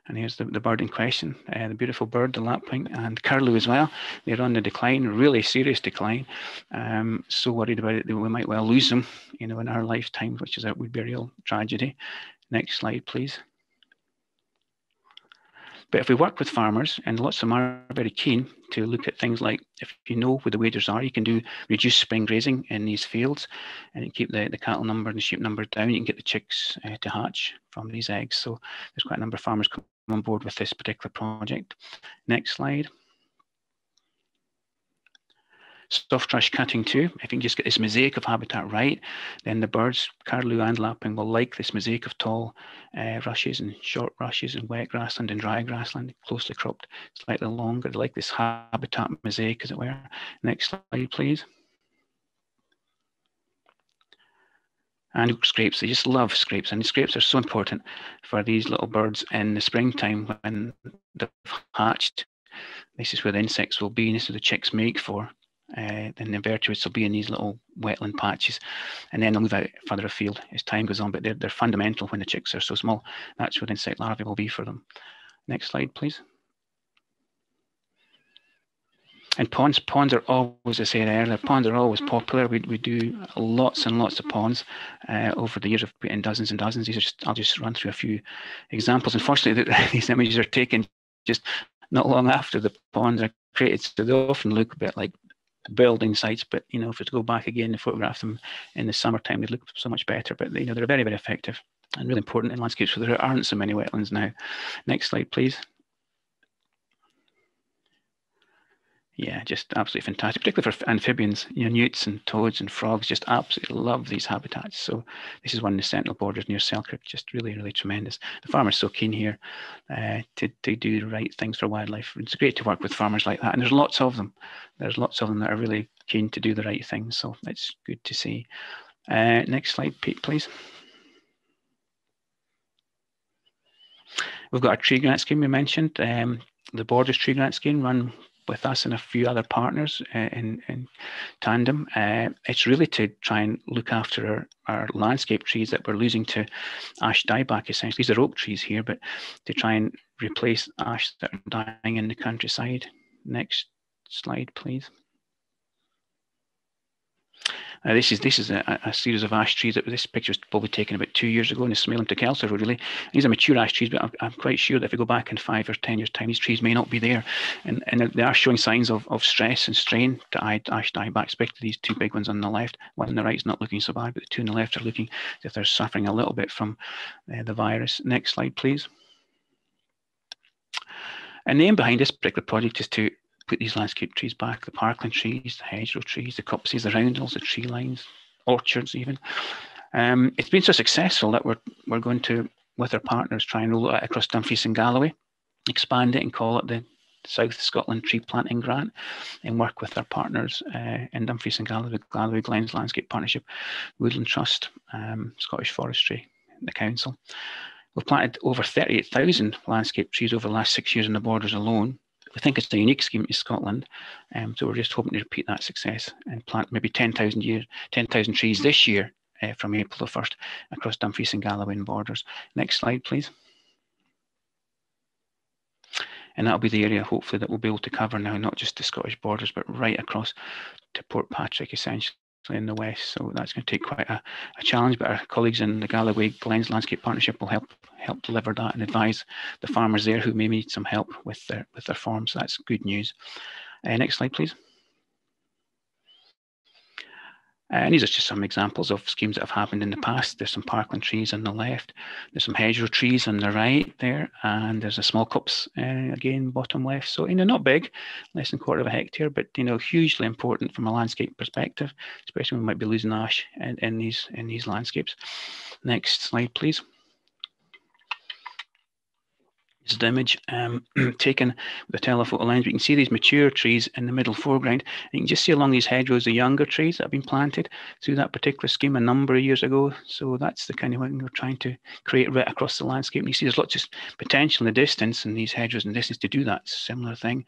And here's the, the bird in question, uh, the beautiful bird, the lapwing, and curlew as well. They're on the decline, really serious decline. Um, so worried about it that we might well lose them, you know, in our lifetime, which is a, would be a real tragedy. Next slide, please. But if we work with farmers, and lots of them are very keen to look at things like if you know where the waders are, you can do reduce spring grazing in these fields and keep the, the cattle number and the sheep number down. You can get the chicks uh, to hatch from these eggs. So there's quite a number of farmers come on board with this particular project. Next slide soft rush cutting too. If you can just get this mosaic of habitat right, then the birds, curlew and lapwing, will like this mosaic of tall uh, rushes and short rushes and wet grassland and dry grassland, closely cropped, slightly longer. They like this habitat mosaic, as it were. Next slide, please. and scrapes. They just love scrapes, and scrapes are so important for these little birds in the springtime when they've hatched. This is where the insects will be, and this is the chicks make for uh, then the invertebrates will be in these little wetland patches. And then they'll move out further afield as time goes on but they're, they're fundamental when the chicks are so small. That's where insect larvae will be for them. Next slide please. And ponds ponds are always as I said earlier ponds are always popular. We, we do lots and lots of ponds uh, over the years. Of in dozens and dozens. These are just I'll just run through a few examples. Unfortunately these images are taken just not long after the ponds are created so they often look a bit like building sites, but you know, if it's to go back again and photograph them in the summertime, they look so much better. But you know, they're very, very effective and really important in landscapes where there aren't so many wetlands now. Next slide, please. Yeah, just absolutely fantastic, particularly for amphibians, you know, newts and toads and frogs just absolutely love these habitats. So this is one of the sentinel borders near Selkirk, just really, really tremendous. The farmer's so keen here uh, to, to do the right things for wildlife. It's great to work with farmers like that, and there's lots of them. There's lots of them that are really keen to do the right things, so it's good to see. Uh, next slide, Pete, please. We've got a tree grant scheme we mentioned. Um, the Borders Tree Grant Scheme run with us and a few other partners uh, in, in tandem. Uh, it's really to try and look after our, our landscape trees that we're losing to ash dieback, essentially. These are oak trees here, but to try and replace ash that are dying in the countryside. Next slide, please. Uh, this is this is a, a, series of ash trees. That this picture was probably taken about two years ago in the Smailholm to Kelso Road. Really, these are mature ash trees, but I'm, I'm, quite sure that if we go back in five or ten years' time, these trees may not be there, and and they are showing signs of, of stress and strain to ash dieback. Especially these two big ones on the left. One on the right is not looking so bad, but the two on the left are looking as if they're suffering a little bit from uh, the virus. Next slide, please. And the aim behind this particular project is to put these landscape trees back, the parkland trees, the hedgerow trees, the copses, the roundels, the tree lines, orchards even. Um, it's been so successful that we're, we're going to, with our partners, try and roll it out across Dumfries and Galloway, expand it and call it the South Scotland Tree Planting Grant and work with our partners uh, in Dumfries and Galloway, Galloway Glens Landscape Partnership, Woodland Trust, um, Scottish Forestry, the Council. We've planted over 38,000 landscape trees over the last six years in the borders alone, we think it's a unique scheme in Scotland, um, so we're just hoping to repeat that success and plant maybe 10,000 year, 10,000 trees this year uh, from April the 1st across Dumfries and Galloway and borders. Next slide, please. And that'll be the area, hopefully, that we'll be able to cover now, not just the Scottish borders, but right across to Portpatrick, essentially in the west. So that's going to take quite a, a, challenge, but our colleagues in the Galloway Glens Landscape Partnership will help help deliver that and advise the farmers there who may need some help with their with their farms. That's good news. Uh, next slide, please. Uh, and these are just some examples of schemes that have happened in the past. There's some parkland trees on the left, there's some hedgerow trees on the right there, and there's a small copse uh, again bottom left. So you know, not big, less than quarter of a hectare, but you know, hugely important from a landscape perspective, especially when we might be losing ash in, in these in these landscapes. Next slide, please is image um, taken with a telephoto lens. We can see these mature trees in the middle foreground. And you can just see along these hedgerows the younger trees that have been planted through that particular scheme a number of years ago. So that's the kind of thing we're trying to create right across the landscape. And you see there's lots of potential in the distance and these hedgerows in the distance to do that similar thing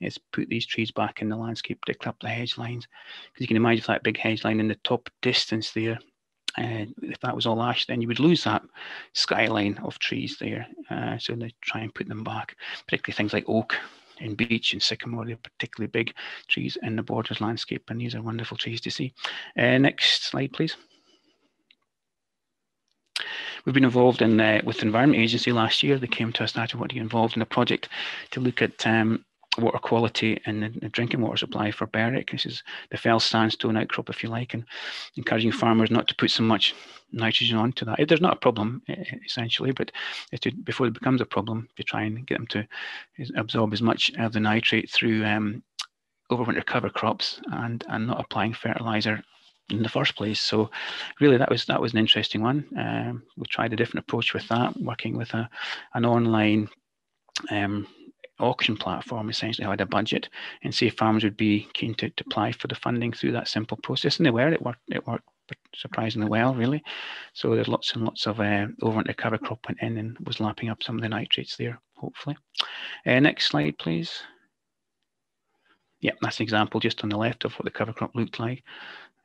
is put these trees back in the landscape, particularly up the hedge lines. Because you can imagine if that big hedge line in the top distance there and if that was all ash, then you would lose that skyline of trees there. Uh, so they try and put them back, particularly things like oak and beech and sycamore. They're particularly big trees in the borders landscape, and these are wonderful trees to see. Uh, next slide, please. We've been involved in uh, with the Environment Agency last year. They came to us and asked, "What are you involved in a project to look at um, water quality and the, drinking water supply for Berwick. This is the fell sandstone outcrop, if you like, and encouraging farmers not to put so much nitrogen onto that. There's not a problem essentially, but to, before it becomes a problem, to try and get them to absorb as much of the nitrate through um, overwinter cover crops and and not applying fertilizer in the first place. So really that was that was an interesting one. Um, we tried a different approach with that, working with a an online um, auction platform essentially had a budget and see if farmers would be keen to, to apply for the funding through that simple process. And they were, it worked, it worked surprisingly well, really. So there's lots and lots of uh, overwinter cover crop went in and was lapping up some of the nitrates there, hopefully. Uh, next slide, please. Yeah, that's an example just on the left of what the cover crop looked like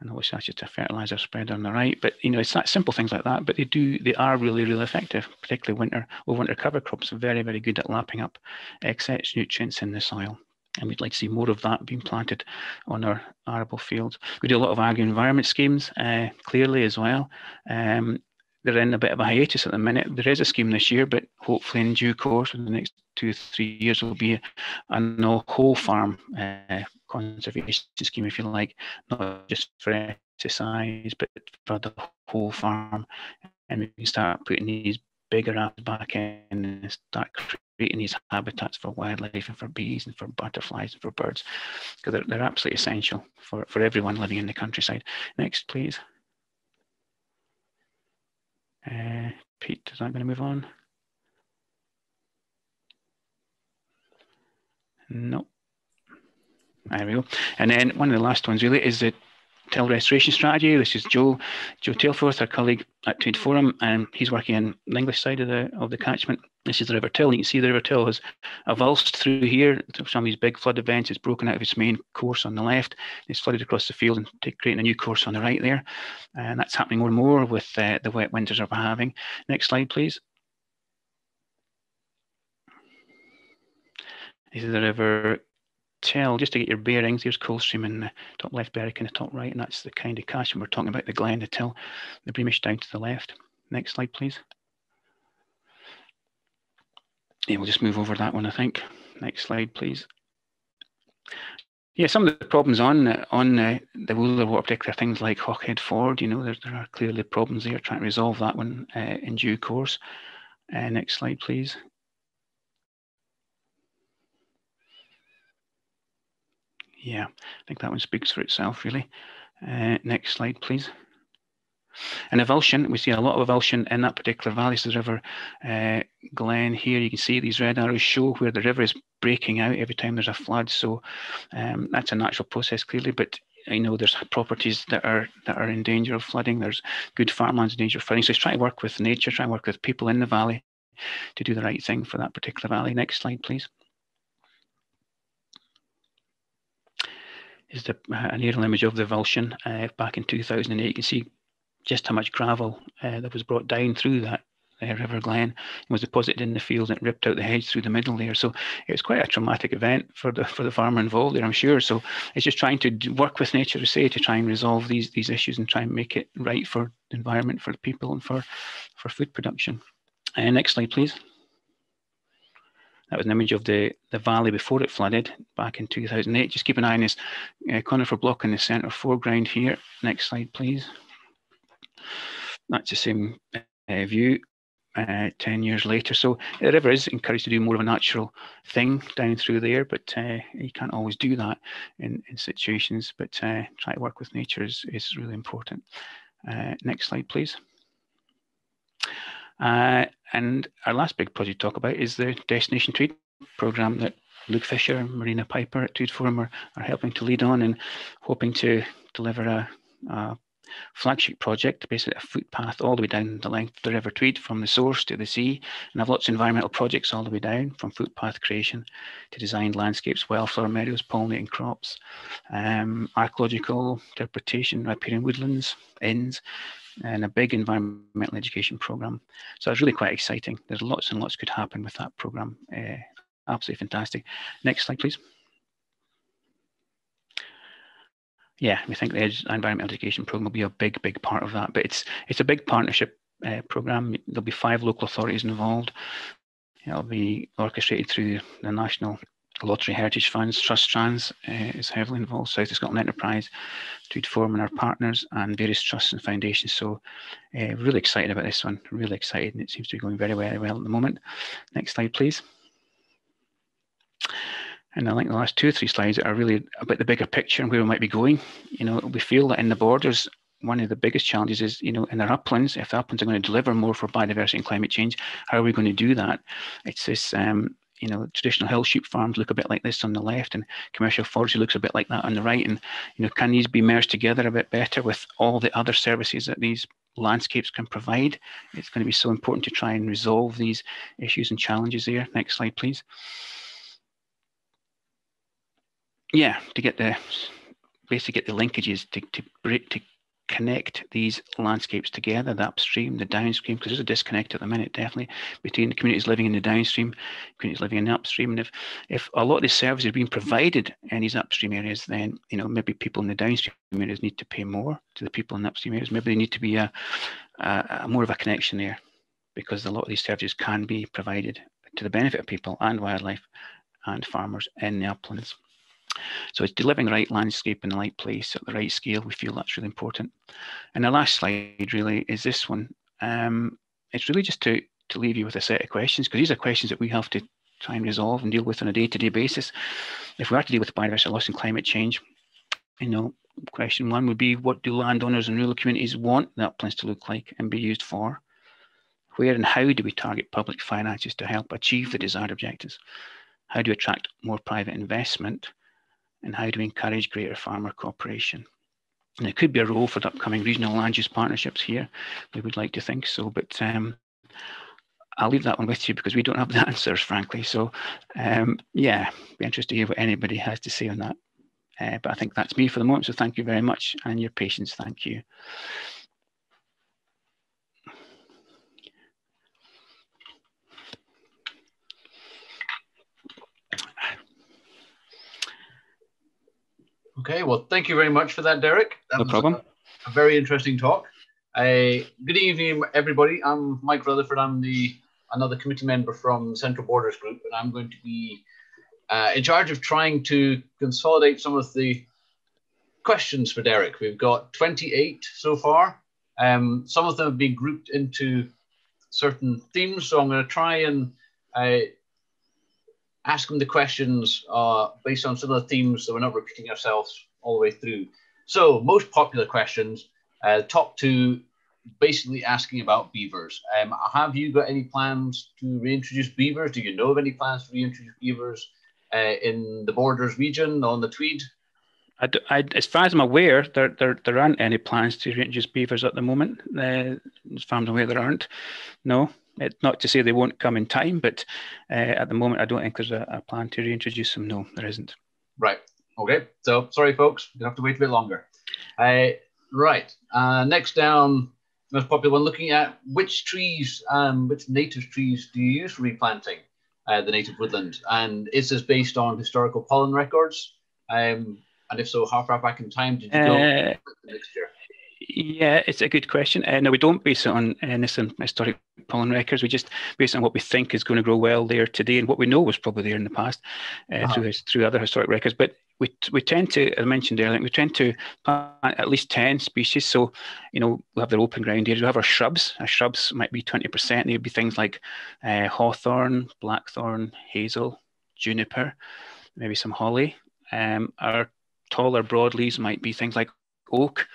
and that's just a fertilizer spread on the right. But you know, it's that simple things like that. But they do, they are really, really effective, particularly winter over winter cover crops are very, very good at lapping up excess nutrients in the soil. And we'd like to see more of that being planted on our arable fields. We do a lot of agri-environment schemes, uh, clearly as well. Um, they're in a bit of a hiatus at the minute. There is a scheme this year, but hopefully in due course, in the next two, or three years, will be a no whole farm uh, conservation scheme, if you like, not just for exercise, but for the whole farm. And we can start putting these bigger apps back in and start creating these habitats for wildlife and for bees and for butterflies and for birds because they're, they're absolutely essential for, for everyone living in the countryside. Next, please. Uh, Pete, is that going to move on? No. There we go. And then one of the last ones really is the Till restoration strategy. This is Joe Joe Tailforth, our colleague at Tweed Forum, and he's working on the English side of the of the catchment. This is the River Till. You can see the River Till has avulsed through here. Some of these big flood events. It's broken out of its main course on the left. It's flooded across the field and creating a new course on the right there. And that's happening more and more with uh, the wet winters we're having. Next slide, please. This is the River Till, just to get your bearings, here's Coldstream in the top left, Berwick in the top right, and that's the kind of. And we're talking about the Glen, the Till, the Breamish down to the left. Next slide, please. Yeah, we'll just move over that one, I think. Next slide, please. Yeah, some of the problems on on uh, the Wooler Water, particularly things like Hawkhead Ford, you know, there, there are clearly problems there, trying to resolve that one uh, in due course. Uh, next slide, please. Yeah, I think that one speaks for itself, really. Uh, next slide, please. And avulsion, we see a lot of avulsion in that particular valley. So the River uh, Glen here, you can see these red arrows show where the river is breaking out every time there's a flood. So um, that's a natural process, clearly. But I know there's properties that are that are in danger of flooding. There's good farmlands in danger of flooding. So it's trying to work with nature, trying to work with people in the valley to do the right thing for that particular valley. Next slide, please. Is the, uh, an aerial image of the avulsion uh, back in 2008. You can see just how much gravel uh, that was brought down through that uh, River Glen and was deposited in the field and it ripped out the hedge through the middle there. So it was quite a traumatic event for the for the farmer involved there, I'm sure. So it's just trying to work with nature to say to try and resolve these these issues and try and make it right for the environment, for the people, and for for food production. Uh, next slide, please. That was an image of the, the valley before it flooded back in 2008. Just keep an eye on this uh, conifer block in the center foreground here. Next slide, please. That's the same uh, view uh, 10 years later. So the river is encouraged to do more of a natural thing down through there, but uh, you can't always do that in, in situations. But uh, try to work with nature is, is really important. Uh, next slide, please. Uh, and our last big project to talk about is the Destination Tweed program that Luke Fisher and Marina Piper at Tweed Forum are, are helping to lead on and hoping to deliver a, a flagship project, basically a footpath all the way down the length of the River Tweed from the source to the sea, and have lots of environmental projects all the way down from footpath creation to designed landscapes, wildflower meadows, pollinating crops, um, archaeological interpretation, riparian woodlands, inns, and a big environmental education program. So it's really quite exciting. There's lots and lots could happen with that program. Uh, absolutely fantastic. Next slide, please. Yeah, we think the environmental education program will be a big, big part of that. But it's it's a big partnership uh, program. There'll be five local authorities involved. It'll be orchestrated through the National Lottery Heritage Funds, Trust Trans uh, is heavily involved, South of Scotland Enterprise, Tweed Forum and our partners, and various trusts and foundations. So, uh, really excited about this one, really excited, and it seems to be going very, very well at the moment. Next slide, please. And I think the last two or three slides are really about the bigger picture and where we might be going. You know, we feel that in the borders, one of the biggest challenges is, you know, in our uplands, if the uplands are going to deliver more for biodiversity and climate change, how are we going to do that? It's this um, you know, traditional hill sheep farms look a bit like this on the left, and commercial forestry looks a bit like that on the right. And you know, can these be merged together a bit better with all the other services that these landscapes can provide? It's going to be so important to try and resolve these issues and challenges there. Next slide, please. Yeah, to get the basically get the linkages to to to connect these landscapes together, the upstream, the downstream, because there's a disconnect at the minute, definitely, between the communities living in the downstream, communities living in the upstream. And if, if a lot of these services are being provided in these upstream areas, then, you know, maybe people in the downstream areas need to pay more to the people in the upstream areas. Maybe they need to be a, a, a more of a connection there because a lot of these services can be provided to the benefit of people and wildlife and farmers in the uplands. So it's delivering the right landscape in the right place at the right scale. We feel that's really important. And the last slide really is this one. Um, it's really just to to leave you with a set of questions because these are questions that we have to try and resolve and deal with on a day-to-day basis. If we are to deal with biodiversity loss and climate change, you know, question one would be what do landowners and rural communities want that plans to look like and be used for? Where and how do we target public finances to help achieve the desired objectives? How do we attract more private investment? And how do we encourage greater farmer cooperation? And it could be a role for the upcoming regional land use partnerships here. We would like to think so, but um, I'll leave that one with you because we don't have the answers, frankly. So, um, yeah, be interested to hear what anybody has to say on that. Uh, but I think that's me for the moment. So thank you very much and your patience. Thank you. Okay, well, thank you very much for that, Derek. That no problem. A, a, very interesting talk. Uh, good evening, everybody. I'm Mike Rutherford. I'm the another committee member from Central Borders Group, and I'm going to be uh, in charge of trying to consolidate some of the questions for Derek. We've got 28 so far. Um, some of them have been grouped into certain themes, so I'm going to try and uh, ask them the questions uh, based on some of the themes so we're not repeating ourselves all the way through. So, most popular questions, uh, top two, basically asking about beavers. Um, have you got any plans to reintroduce beavers? Do you know of any plans to reintroduce beavers uh, in the Borders region on the Tweed? I, I, as far as I'm aware, there, there, there aren't any plans to reintroduce beavers at the moment. Uh, as far as I'm aware, there aren't. No, it, not to say they won't come in time, but uh, at the moment, I don't think there's a, a, plan to reintroduce them. No, there isn't. Right. Okay. So sorry, folks, you have to wait a bit longer. Uh, right. Uh, next down, most popular one, looking at which trees, um, which native trees do you use for replanting uh, the native woodland, and is this based on historical pollen records? Um, and if so, how far back in time did you go uh, next year? Yeah, it's a good question. Uh, no, we don't base it on anything historic pollen records. We just base it on what we think is going to grow well there today and what we know was probably there in the past uh, uh-huh. through through other historic records. But we we tend to, as I mentioned earlier, we tend to plant at least ten species. So, you know, we have the open ground areas. We have our shrubs. Our shrubs might be twenty percent. They'd be things like uh, hawthorn, blackthorn, hazel, juniper, maybe some holly. Um, our taller broadleaves might be things like oak,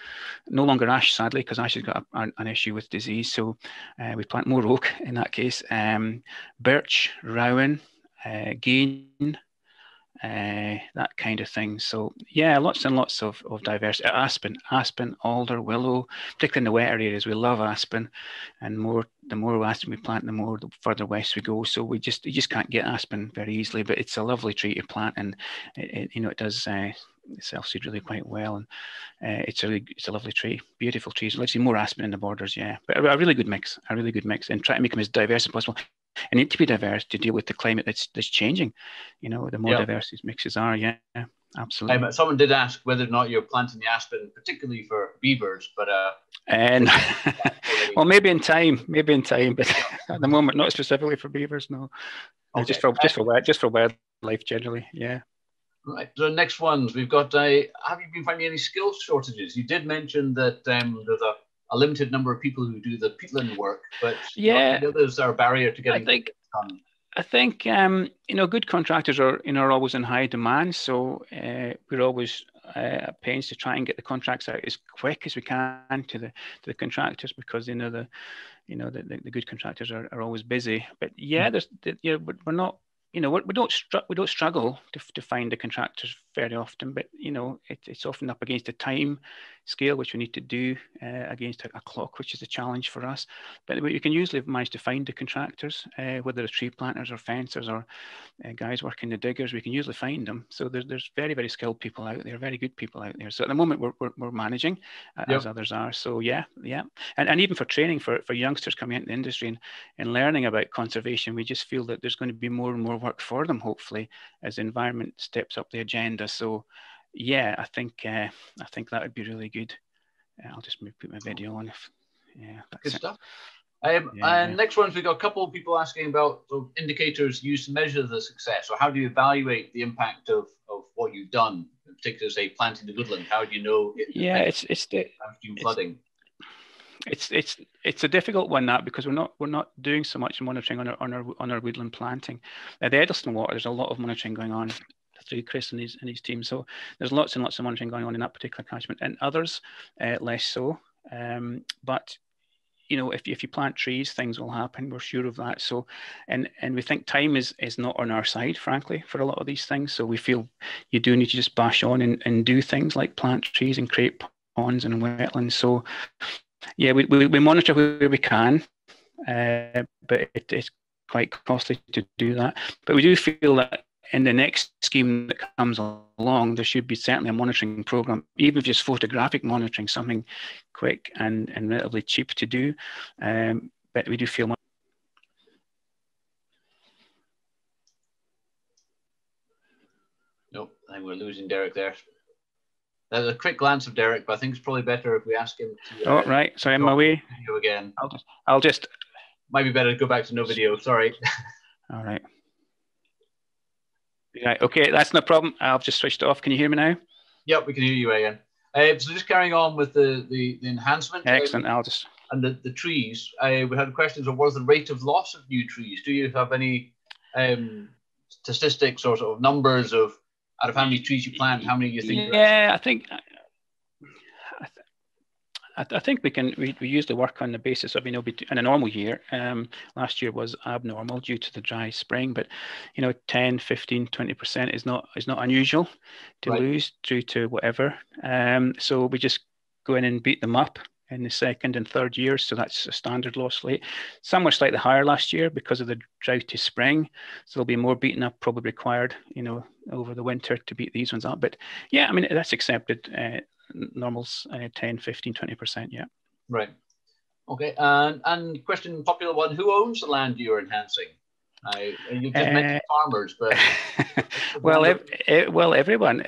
no longer ash, sadly, because ash has got a, an issue with disease. So uh, we plant more oak in that case. Um, birch, rowan, uh, gean, uh, that kind of thing. So yeah, lots and lots of, of diversity. Aspen, aspen, alder, willow, particularly in the wetter areas, we love aspen, and more the more aspen we plant, the more the further west we go. So we just you just can't get aspen very easily, but it's a lovely tree to plant, and it, it you know it does uh, self-seed really quite well, and uh, it's a really, it's a lovely tree, beautiful trees. Let's see more aspen in the borders, yeah, but a, a, really good mix, a really good mix, and try to make them as diverse as possible. And need to be diverse to deal with the climate that's that's changing. You know, the more diverse these mixes are, yeah, absolutely. Um, someone did ask whether or not you're planting the aspen, particularly for beavers, but uh, and well, maybe in time, maybe in time, but at the moment, not specifically for beavers. No, okay. just for just for just for wildlife generally. Yeah. Right. The next ones we've got. Uh, have you been finding any skill shortages? You did mention that um, there's a, a, limited number of people who do the peatland work, but yeah, there's a barrier to getting. I think. Done. I think um, you know good contractors are you know are always in high demand, so uh, we're always uh, at pains to try and get the contracts out as quick as we can to the to the contractors because you know the you know the, the, the good contractors are, are always busy. But yeah, hmm. there's the, yeah, we're not you know, we don't we don't struggle to, to find the contractors very often, but you know, it, it's often up against a time scale which we need to do uh, against a, a, clock, which is a challenge for us. But we can usually manage to find the contractors, uh, whether it's tree planters or fencers or uh, guys working the diggers. We can usually find them. So there's there's very very skilled people out there, very good people out there. So at the moment we're we're, we're managing uh, yep. as others are. So yeah, yeah, and and even for training for for youngsters coming into the industry and, and learning about conservation, we just feel that there's going to be more and more work for them, hopefully, as the environment steps up the agenda. So, yeah, I think uh, I think that would be really good. Uh, I'll just put my video on. If yeah, good stuff. Um, yeah, and next ones, we've got a couple of people asking about sort of indicators used to measure the success, or how do you evaluate the impact of, of what you've done, in particular, say planting the woodland? How do you know? It yeah, it's it's the flooding. it's it's it's a difficult one that because we're not we're not doing so much monitoring on our on our on our woodland planting. At the Eddleston Water, there's a lot of monitoring going on through Chris and his and his team. So there's lots and lots of monitoring going on in that particular catchment, and others uh, less so. Um, but you know, if, if you plant trees, things will happen. We're sure of that. So, and and we think time is is not on our side, frankly, for a lot of these things. So we feel you do need to just bash on and, and do things like plant trees and create ponds and wetlands. So, yeah, we, we, we monitor where we can, uh, but it, it's quite costly to do that. But we do feel that in the next scheme that comes along, there should be certainly a monitoring program, even if just photographic monitoring, something quick and, and relatively cheap to do. Um, but we do feel much. Nope, I think we're losing Derek there. There's a quick glance of Derek, but I think it's probably better if we ask him to. Uh, oh, right. Sorry, I'm away. Video again. I'll just, I'll just. Might be better to go back to no video. Sorry. All right. Right. Okay, that's no problem. I've just switched it off. Can you hear me now? Yep, we can hear you again. Uh, so just carrying on with the the, the enhancement. Excellent. Uh, I'll just and the, the trees. Uh, we had questions of what's the rate of loss of new trees? Do you have any um, statistics or sort of numbers of out of how many trees you plant, how many you think? Yeah, I think I, I, think we can we, we usually work on the basis of you know in a normal year um, last year was abnormal due to the dry spring but you know 10 15 20 percent is not is not unusual to right. lose due to whatever um, so we just go in and beat them up in the second and third years. So that's a standard loss rate. Some were slightly higher last year because of the droughty spring. So there'll be more beating up probably required, you know, over the winter to beat these ones up. But yeah, I mean, that's accepted. Uh, normals uh, 10, 15, 20%. Yeah. Right. Okay. And, and question popular one Who owns the land you're enhancing? I, you just uh, mentioned farmers, but well, ev- ev- well, everyone.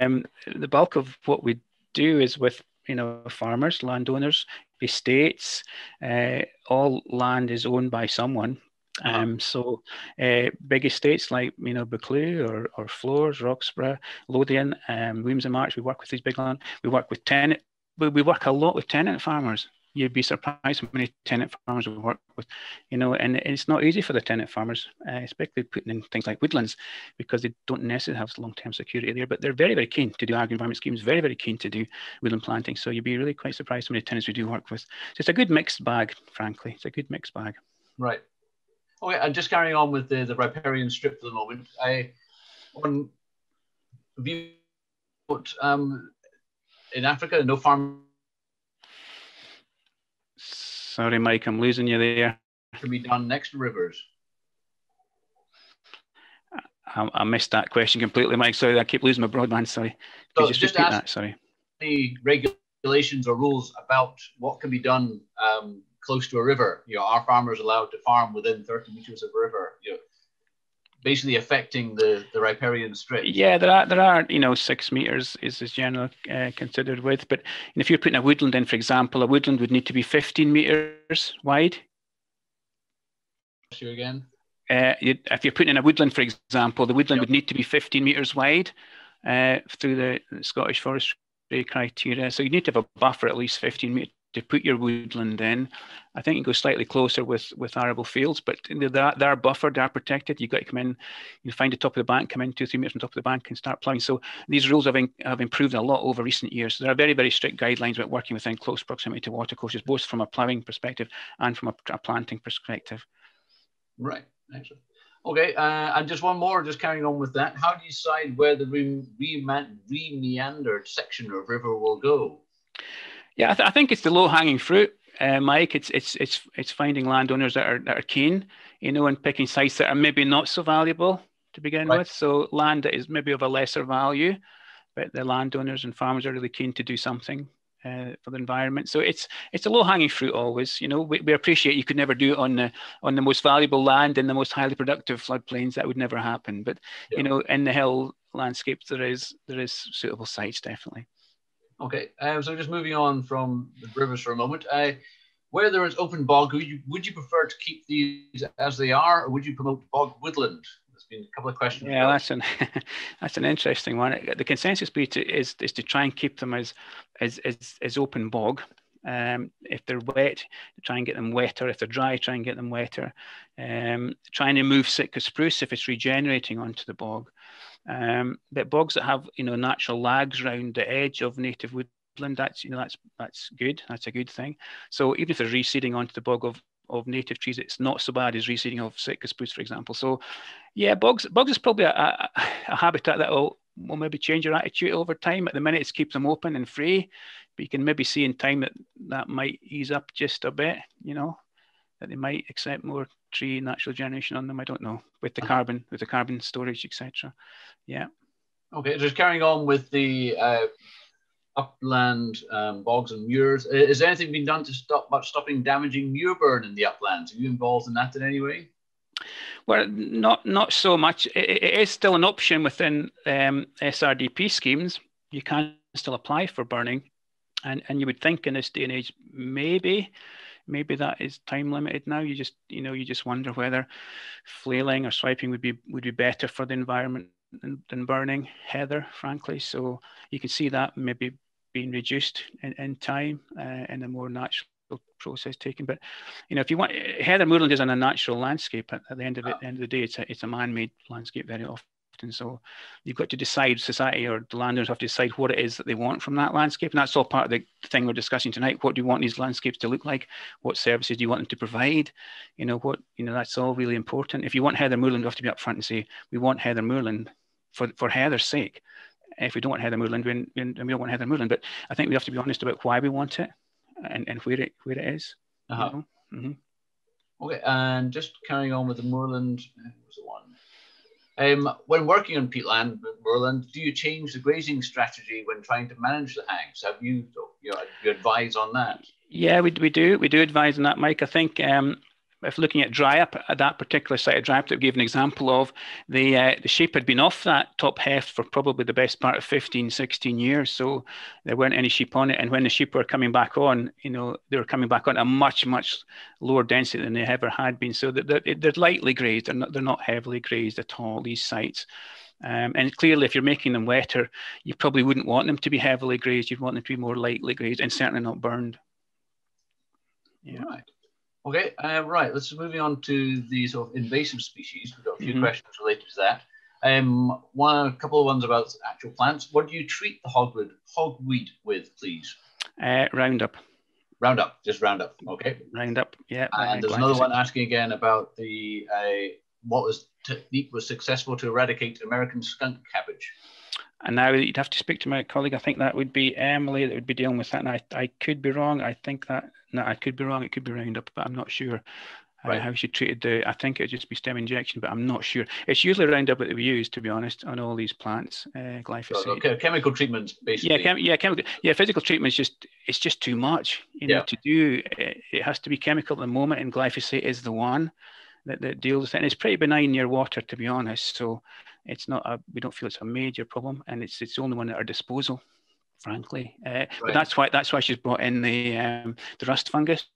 Um, the bulk of what we do is with you know farmers, landowners, estates. Uh, all land is owned by someone. Uh-huh. Um, so uh, big estates like you know Buccleuch or, or Floors, Roxburgh, Lothian, um, Wemyss and March, we work with these big land. We work with tenant. We, we work a lot with tenant farmers. You'd be surprised how many tenant farmers we work with, you know, and it's not easy for the tenant farmers, uh, especially putting in things like woodlands, because they don't necessarily have long-term security there. But they're very, very keen to do agri-environment schemes, very, very keen to do woodland planting. So you'd be really quite surprised how many tenants we do work with. So it's a good mixed bag, frankly. It's a good mixed bag. Right. Okay, and just carrying on with the, the riparian strip for the moment. I on view um, in Africa, no farm. Sorry, Mike, I'm losing you there. Can be done next to rivers. I, I, missed that question completely, Mike. Sorry, I keep losing my broadband. Sorry. So just, just repeat that? Sorry. Any regulations or rules about what can be done um, close to a river. You know, our farmers allowed to farm within 30 meters of a river. You know, basically affecting the the riparian strip. Yeah, there are there are you know six meters is is generally uh, considered width, but if you're putting a woodland in, for example, a woodland would need to be 15 meters wide. You again. Uh, if you're putting in a woodland, for example, the woodland yep. would need to be 15 meters wide uh, through the, the Scottish Forestry criteria. So you need to have a buffer at least 15 meters to put your woodland in. I think you go slightly closer with with arable fields, but they're, they're buffered, they're protected. You've got to come in, you find the top of the bank, come in two, three meters on top of the bank and start plowing. So these rules have, in, have improved a lot over recent years. So there are very, very strict guidelines about working within close proximity to watercourses, both from a ploughing perspective and from a, a planting perspective. Right, excellent. Okay, uh, and just one more, just carrying on with that. How do you decide where the re-meandered section of river will go? Yeah, I, th- I think it's the low hanging fruit, uh, Mike. It's it's it's it's finding landowners that are that are keen, you know, and picking sites that are maybe not so valuable to begin right. with. So land that is maybe of a lesser value, but the landowners and farmers are really keen to do something uh, for the environment. So it's it's a low hanging fruit always. You know, we, we appreciate you could never do it on the on the most valuable land in the most highly productive floodplains. That would never happen. But yeah. you know, in the hill landscapes, there is there is suitable sites definitely. Okay, um, so just moving on from the rivers for a moment. Uh, where there is open bog, would you, would you prefer to keep these as they are, or would you promote bog woodland? There's been a couple of questions. Yeah, that's an that's an interesting one. The consensus to, is, is to try and keep them as as as, as open bog. Um, if they're wet, try and get them wetter. If they're dry, try and get them wetter. Um, trying to move Sitka spruce if it's regenerating onto the bog. Um, but bogs that have you know natural lags around the edge of native woodland, that's you know that's that's good. That's a good thing. So even if they're reseeding onto the bog of of native trees, it's not so bad as reseeding of Sitka spruce, for example. So, yeah, bogs bogs is probably a, a, a habitat that will will maybe change your attitude over time. At the minute, it's keeps them open and free, but you can maybe see in time that that might ease up just a bit. You know, that they might accept more tree natural generation on them. I don't know with the uh-huh. carbon with the carbon storage, etc. Yeah. Okay, just carrying on with the uh, upland um, bogs and muirs. Is anything being done to stop about stopping damaging muir burn in the uplands? Are you involved in that in any way? Well, not not so much. it, it is still an option within um, SRDP schemes. You can still apply for burning, and and you would think in this day and age maybe maybe that is time limited now. You just you know you just wonder whether flailing or swiping would be would be better for the environment than, than burning heather, frankly. So you can see that maybe being reduced in, in time uh, in a more natural process taken. But you know, if you want, heather moorland is on a natural landscape. At, at the end of it, the end of the day, it's a it's a man-made landscape very often. And so you've got to decide, society or the landowners have to decide what it is that they want from that landscape. And that's all part of the thing we're discussing tonight. What do you want these landscapes to look like? What services do you want them to provide? You know, what, you know, that's all really important. If you want Heather Moorland, you have to be upfront and say, we want Heather Moorland for, for Heather's sake. If we don't want Heather Moorland, then we, we don't want Heather Moorland. But I think we have to be honest about why we want it and, and where it where it is. Uh-huh. You know? mm-hmm. Okay, and just carrying on with the moorland, was the one. Um, when working on peatland, moorland, do you change the grazing strategy when trying to manage the hags? Have you, you, know, you advise on that? Yeah, we, we do. We do advise on that, Mike. I think um, if looking at Dryhope at that particular site of Dryhope that we gave an example of, the uh, the sheep had been off that top heft for probably the best part of 15, 16 years. So there weren't any sheep on it. And when the sheep were coming back on, you know, they were coming back on a much, much lower density than they ever had been. So they're, they're lightly grazed. They're not, they're not heavily grazed at all, these sites. Um, and clearly, if you're making them wetter, you probably wouldn't want them to be heavily grazed. You'd want them to be more lightly grazed and certainly not burned. Yeah. Right. Okay, uh, right. Let's moving on to the sort of invasive species. We've got a few mm-hmm. questions related to that. Um, one, a couple of ones about actual plants. What do you treat the hogweed, hogweed with, please? Uh, roundup. Roundup, just Roundup. Okay. Roundup. Yeah. And there's another one asking again about the uh, what was technique was successful to eradicate American skunk cabbage. And now you'd have to speak to my colleague. I think that would be Emily that would be dealing with that. And I, I could be wrong. I think that no, I could be wrong. It could be Roundup, but I'm not sure. Uh, right. how she treated the, I think it'd just be stem injection, but I'm not sure. It's usually Roundup that we use, to be honest, on all these plants, uh, glyphosate. okay, chemical treatments, basically. Yeah, chem- yeah, chemical. Yeah, physical treatment is just, it's just too much, you know, yeah. to do. It, it, has to be chemical at the moment, and glyphosate is the one that, that deals with it. And it's pretty benign near water, to be honest. So it's not a, we don't feel it's a major problem, and it's it's the only one at our disposal, frankly. Uh, right. But that's why that's why she's brought in the um, the rust fungus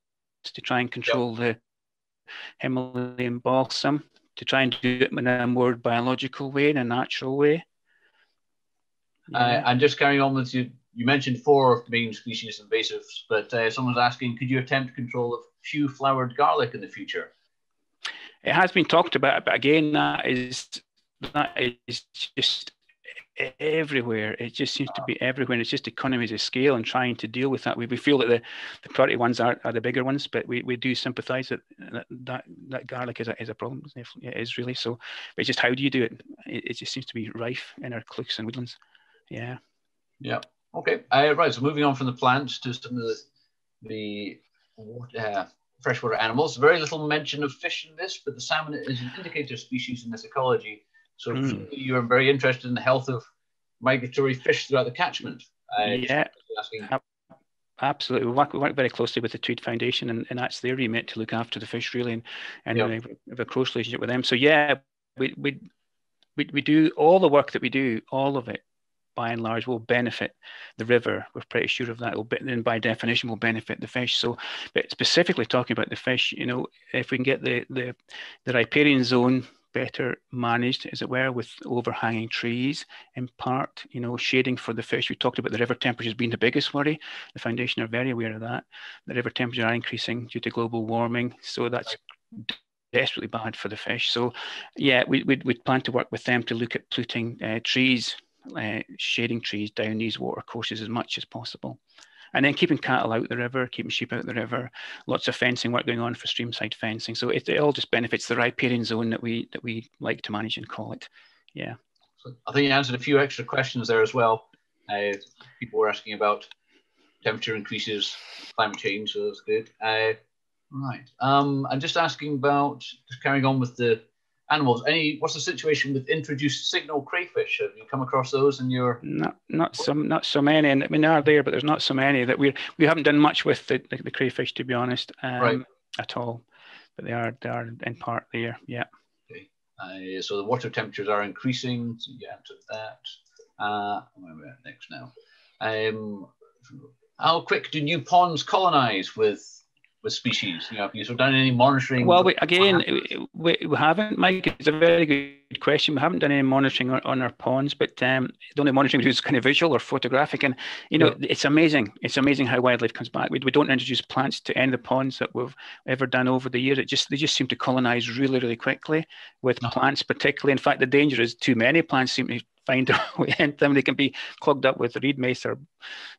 to try and control yep. the Himalayan balsam to try and do it in a more biological way, in a natural way. Yeah. Uh, and just carrying on with you, you mentioned four of the main species invasives, but uh, someone's asking, could you attempt to control of few flowered garlic in the future? It has been talked about, but again, that is that is just everywhere. It just seems to be everywhere. It's just economies of scale and trying to deal with that. We, we feel that the, the priority ones are, are the bigger ones, but we, we do sympathize that, that that, garlic is a, is a problem. It is really so. But just how do you do it? it? It, just seems to be rife in our cleuchs and woodlands. Yeah. Yeah. Okay. Uh, right. So moving on from the plants to some of the, the uh, freshwater animals. Very little mention of fish in this, but the salmon is an indicator species in this ecology. So mm. you are very interested in the health of migratory fish throughout the catchment. Uh, yeah, absolutely. We work, we work very closely with the Tweed Foundation, and, and that's their remit to look after the fish really, and, and yep. we have a close relationship with them. So yeah, we, we we we do all the work that we do, all of it by and large will benefit the river. We're pretty sure of that. Will be, then by definition will benefit the fish. So, but specifically talking about the fish, you know, if we can get the the the riparian zone better managed, as it were, with overhanging trees in part, you know, shading for the fish. We talked about the river temperatures being the biggest worry. The foundation are very aware of that. The river temperatures are increasing due to global warming. So that's desperately bad for the fish. So yeah, we, we'd, we'd plan to work with them to look at putting uh, trees, uh, shading trees down these water courses as much as possible. And then keeping cattle out the river, keeping sheep out the river, lots of fencing work going on for streamside fencing. So it, it all just benefits the riparian zone that we that we like to manage and call it. Yeah. So I think you answered a few extra questions there as well. Uh, people were asking about temperature increases, climate change, so that's good. Uh, right. Um, I'm just asking about just carrying on with the animals. Any what's the situation with introduced signal crayfish? Have you come across those in your? Not not so not so many, and I mean they are there, but there's not so many that we we haven't done much with the, the, the crayfish to be honest, um, right. at all. But they are they are in part there, yeah. Okay. Uh, so the water temperatures are increasing. So you answered that. Uh, where are we at next now? Um, how quick do new ponds colonize with with species? You know, have you sort of done any monitoring? Well, we, again, we, we haven't, Mike. It's a very good question. We haven't done any monitoring on, on our ponds, but um, the only monitoring we do is kind of visual or photographic. And you know, yeah. it's amazing. It's amazing how wildlife comes back. We, we don't introduce plants to any of the ponds that we've ever done over the years. It just they just seem to colonize really, really quickly with uh-huh. plants, particularly. In fact, the danger is too many plants seem to find a way into them. They can be clogged up with reed mace or,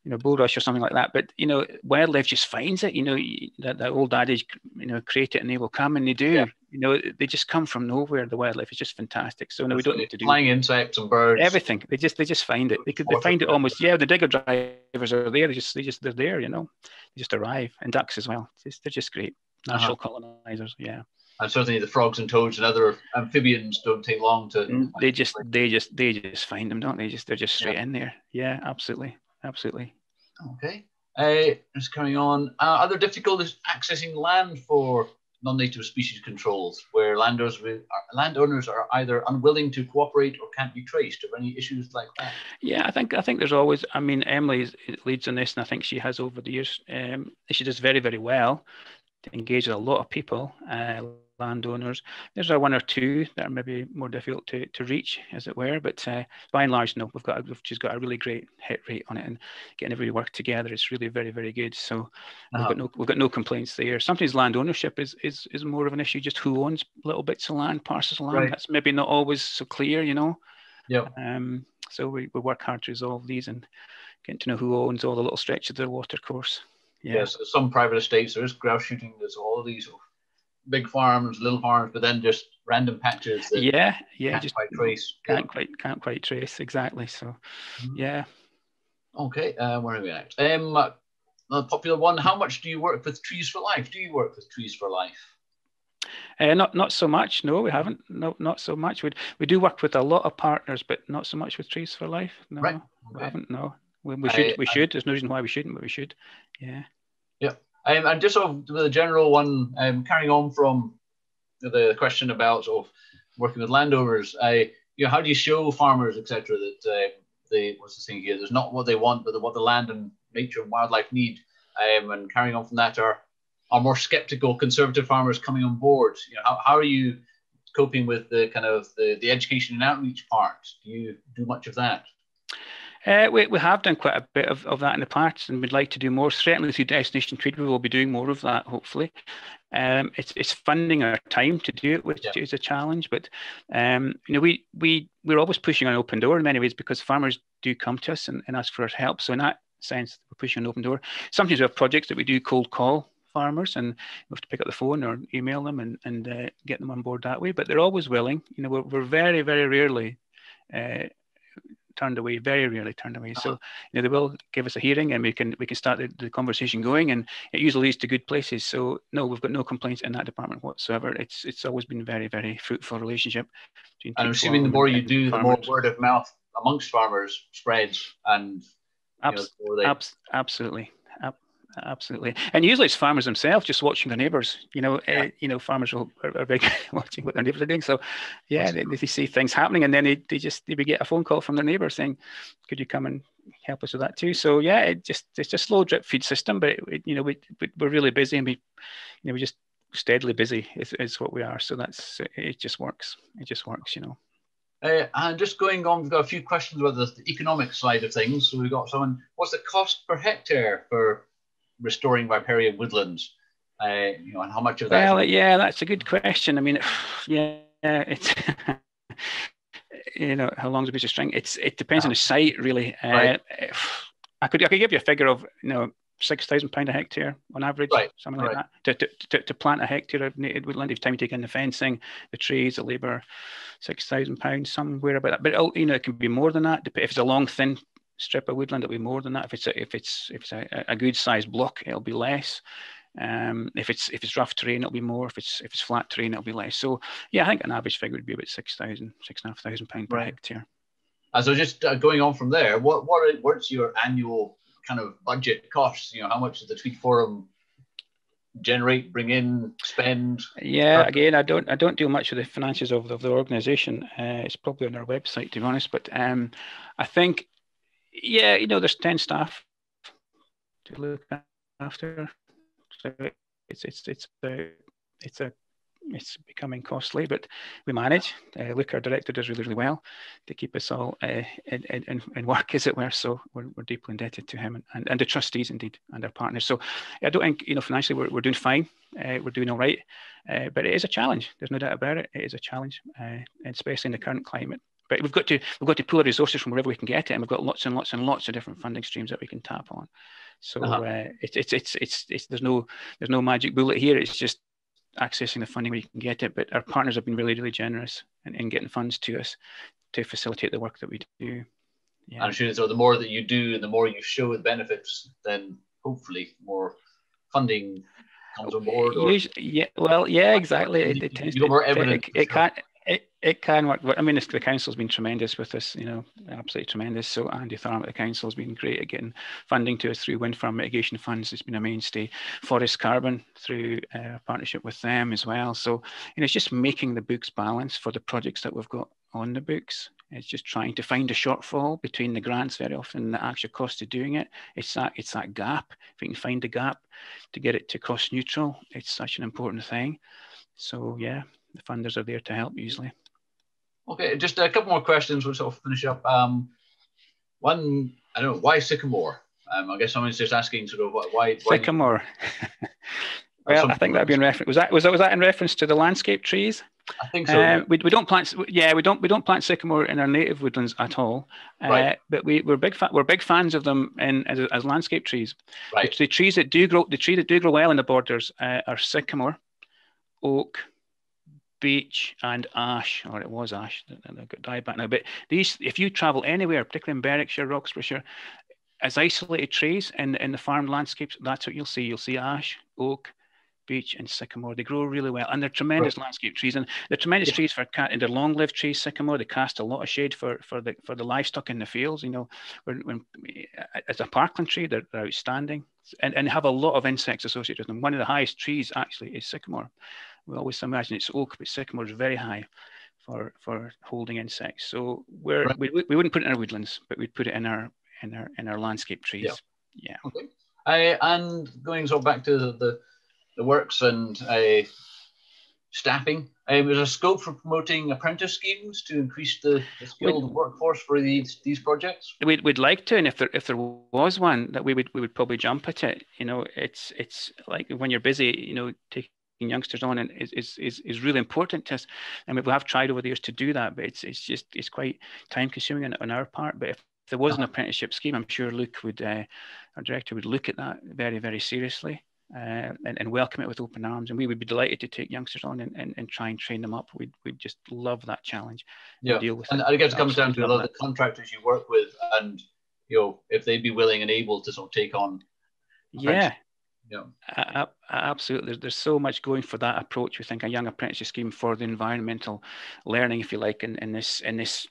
you know, bulrush or something like that. But you know, wildlife just finds it. You know, that, that old adage, you know, create it and they will come, and they do. Yeah. You know, they just come from nowhere. The wildlife is just fantastic. So no, we don't need to do flying insects and birds. Everything. They just they just find it. They could they find it almost. Yeah, the digger drivers are there. They just they just they're there. You know, they just arrive and ducks as well. Just, they're just great natural uh-huh. colonizers. Yeah and certainly the frogs and toads and other amphibians don't take long to. Mm, they just, they just, they just find them, don't they? Just they're just straight yeah. in there. Yeah, absolutely, absolutely. Okay. Uh, just carrying on. Uh, are there difficulties accessing land for non-native species controls, where landowners landowners are either unwilling to cooperate or can't be traced? Are any issues like that? Yeah, I think I think there's always. I mean, Emily leads on this, and I think she has over the years. Um, she does very very well to engage with a lot of people. Uh, landowners. There's a one or two that are maybe more difficult to, to reach, as it were, but uh, by and large, no, we've got a, we've just got a really great hit rate on it, and getting everybody work together is really very very good. So uh-huh. we've got no we've got no complaints there. Sometimes land ownership is is is more of an issue, just who owns little bits of land, parcels of land. Right. That's maybe not always so clear, you know. Yeah. Um. So we, we work hard to resolve these and getting to know who owns all the little stretches of the water course. Yeah. Yes, some private estates there is grouse shooting. There's all of these big farms, little farms, but then just random patches. yeah, yeah, just quite trace. Can't quite can't quite trace exactly. So, mm-hmm. yeah. Okay, uh, where are we at? Um, a popular one. How much do you work with Trees for Life? Do you work with Trees for Life? Uh, not not so much. No, we haven't. No, not so much. We we do work with a lot of partners, but not so much with Trees for Life. No, right. okay. we haven't. No, we, we should. I, we should. There's no reason why we shouldn't, but we should. Yeah. Yeah. Um, and just sort of the general one, um, carrying on from the question about sort of working with landowners, uh, you know, how do you show farmers, etc., that uh, they what's the thing here? There's not what they want, but what the land and nature and wildlife need. Um, and carrying on from that, are are more skeptical conservative farmers coming on board? You know, how, how are you coping with the kind of the, the education and outreach part? Do you do much of that? Uh, we, we have done quite a bit of, of that in the past and we'd like to do more. Certainly through Destination Tweed, we will be doing more of that, hopefully. Um, it's, it's funding our time to do it, which yeah. is a challenge. But, um, you know, we, we, we're always pushing an open door in many ways because farmers do come to us and, and ask for our help. So in that sense, we're pushing an open door. Sometimes we have projects that we do cold call farmers and we have to pick up the phone or email them and, and uh, get them on board that way. But they're always willing. You know, we're, we're very, very rarely uh, turned away, very rarely turned away. So uh-huh. you know they will give us a hearing and we can we can start the, the, conversation going and it usually leads to good places. So no, we've got no complaints in that department whatsoever. It's it's always been very very fruitful relationship. And I'm assuming the more you do, the more word of mouth amongst farmers spreads and. Abs- know, they... abs- absolutely, absolutely. And usually it's farmers themselves just watching their neighbours. You know, yeah. uh, you know, farmers are, are, big watching what their neighbours are doing. So, yeah, they, they, see things happening, and then they, they just they get a phone call from their neighbour saying, "Could you come and help us with that too?" So, yeah, it just it's just slow drip feed system, but it, it, you know, we we're really busy, and we you know we just steadily busy is, is what we are. So that's it. Just works. It just works, you know. Uh, and just going on, we've got a few questions about the, the economic side of things. So we've got someone. What's the cost per hectare for restoring riparian woodlands? Uh, you know, and how much of that? Well, yeah, that's a good question. I mean, yeah, it's. you know, how long is a piece of string? It's it depends on the site, really. Right. Uh, I could I could give you a figure of you know six thousand pound a hectare on average, right. something like right. that. To, to, to, plant a hectare of native woodland, if time you take in the fencing, the trees, the labour, six thousand pounds somewhere about that. But you know, it can be more than that. If it's a long, thin strip of woodland, it'll be more than that. If it's a, if it's if it's a, a good sized block, it'll be less. Um, if it's if it's rough terrain, it'll be more. If it's if it's flat terrain, it'll be less. So yeah, I think an average figure would be about six thousand, six and a half thousand pound per right. hectare. And so just uh, going on from there, what what are, what's your annual kind of budget costs? You know, how much does the Tweed Forum generate, bring in, spend? Yeah, again, I don't I don't do much with the finances of, of the organisation. Uh, it's probably on our website to be honest, but um, I think yeah, you know, there's ten staff to look after. So it's it's it's a it's a it's becoming costly, but we manage. Uh, Luke, our director, does really, really well to keep us all uh, in, in, in, work, as it were. So we're, we're deeply indebted to him and, and, and, the trustees, indeed, and our partners. So I don't think, you know, financially we're, we're doing fine. Uh, we're doing all right. Uh, but it is a challenge. There's no doubt about it. It is a challenge, uh, especially in the current climate. But we've got to we've got to pull our resources from wherever we can get it, and we've got lots and lots and lots of different funding streams that we can tap on. So uh-huh. uh, it's, it's, it's it's it's there's no there's no magic bullet here. It's just accessing the funding where you can get it. But our partners have been really, really generous in, in getting funds to us to facilitate the work that we do. Yeah. I'm sure so the more that you do and the more you show the benefits, then hopefully more funding comes on board. Or... Yeah, well, yeah, exactly. It, it tends to, it, it, can't, it, it can work. I mean, the council's been tremendous with this, you know, absolutely tremendous. So Andy Tharm at the council has been great at getting funding to us through wind farm mitigation funds. It's been a mainstay. Forest Carbon through uh, partnership with them as well. So, you know, it's just making the books balance for the projects that we've got on the books. It's just trying to find a shortfall between the grants very often the actual cost of doing it. It's that it's that gap. If we can find a gap to get it to cost neutral, it's such an important thing. So yeah, the funders are there to help usually. Okay, just a couple more questions. We'll sort of finish up. Um, one, I don't know, why sycamore? Um, I guess someone's just asking sort of why. why sycamore. well, I think that'd be in reference. Was that was that was that in reference to the landscape trees? I think so. Uh, we, we don't plant. Yeah, we don't we don't plant sycamore in our native woodlands at all. Uh, right. But we we're big fa- we're big fans of them in as, as landscape trees. Right. The, the, trees that do grow the tree that do grow well in the borders uh, are sycamore, oak, beech and ash, or it was ash, they've got died back now. But these, if you travel anywhere, particularly in Berwickshire, Roxburghshire, as isolated trees in, in the farm landscapes, that's what you'll see. You'll see ash, oak, beech, and sycamore. They grow really well, and they're tremendous right. landscape trees. And they're tremendous yeah. trees for cat. And they're long-lived trees. Sycamore they cast a lot of shade for for the for the livestock in the fields. You know, when, when as a parkland tree, they're, they're outstanding, and and have a lot of insects associated with them. One of the highest trees actually is sycamore we always imagine it's oak, but sycamore is very high for for holding insects. So we're, right. we, we wouldn't put it in our woodlands, but we'd put it in our in our in our landscape trees. Yeah. yeah. Okay. Uh, and going so back to the the, the works and uh, staffing, um, is there scope for promoting apprentice schemes to increase the, the skilled we'd, workforce for these these projects? We'd, we'd like to, and if there if there was one, that we would we would probably jump at it. You know, it's it's like when you're busy, you know, taking youngsters on and is, is, is, is really important to us. And we have tried over the years to do that, but it's, it's just, it's quite time consuming on, on our part. But if there was an uh-huh. apprenticeship scheme, I'm sure Luke would, uh, our director would look at that very, very seriously. Uh, and, and welcome it with open arms. And we would be delighted to take youngsters on and, and, and try and train them up. We'd, we'd just love that challenge. Yeah. Deal with and it. I guess it comes down to a lot of the contractors you work with and, you know, if they'd be willing and able to sort of take on. Yeah, yeah. absolutely. There's, there's so much going for that approach. We think a young apprenticeship scheme for the environmental learning, if you like, in, in this in this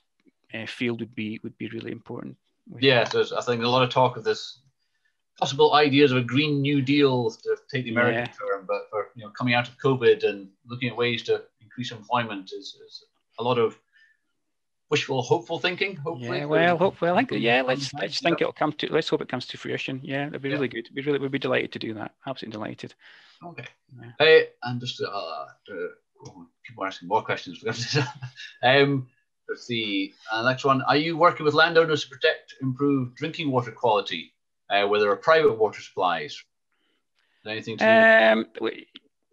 uh, field would be would be really important. Yeah, there's I think a lot of talk of this possible ideas of a green new deal to take the American yeah. term, but for you know coming out of COVID and looking at ways to increase employment is, is a lot of wishful, hopeful thinking. Hopefully, yeah. Well, hopefully, I think yeah. Let's let's think it'll come to. Let's hope it comes to fruition. Yeah, it'd be yeah. really good. We really would be delighted to do that. Absolutely delighted. Okay. Yeah. Hey, and just uh, uh, people asking more questions. um, let's see. Uh, next one. Are you working with landowners to protect, improve drinking water quality, uh, where there are private water supplies? Anything to um,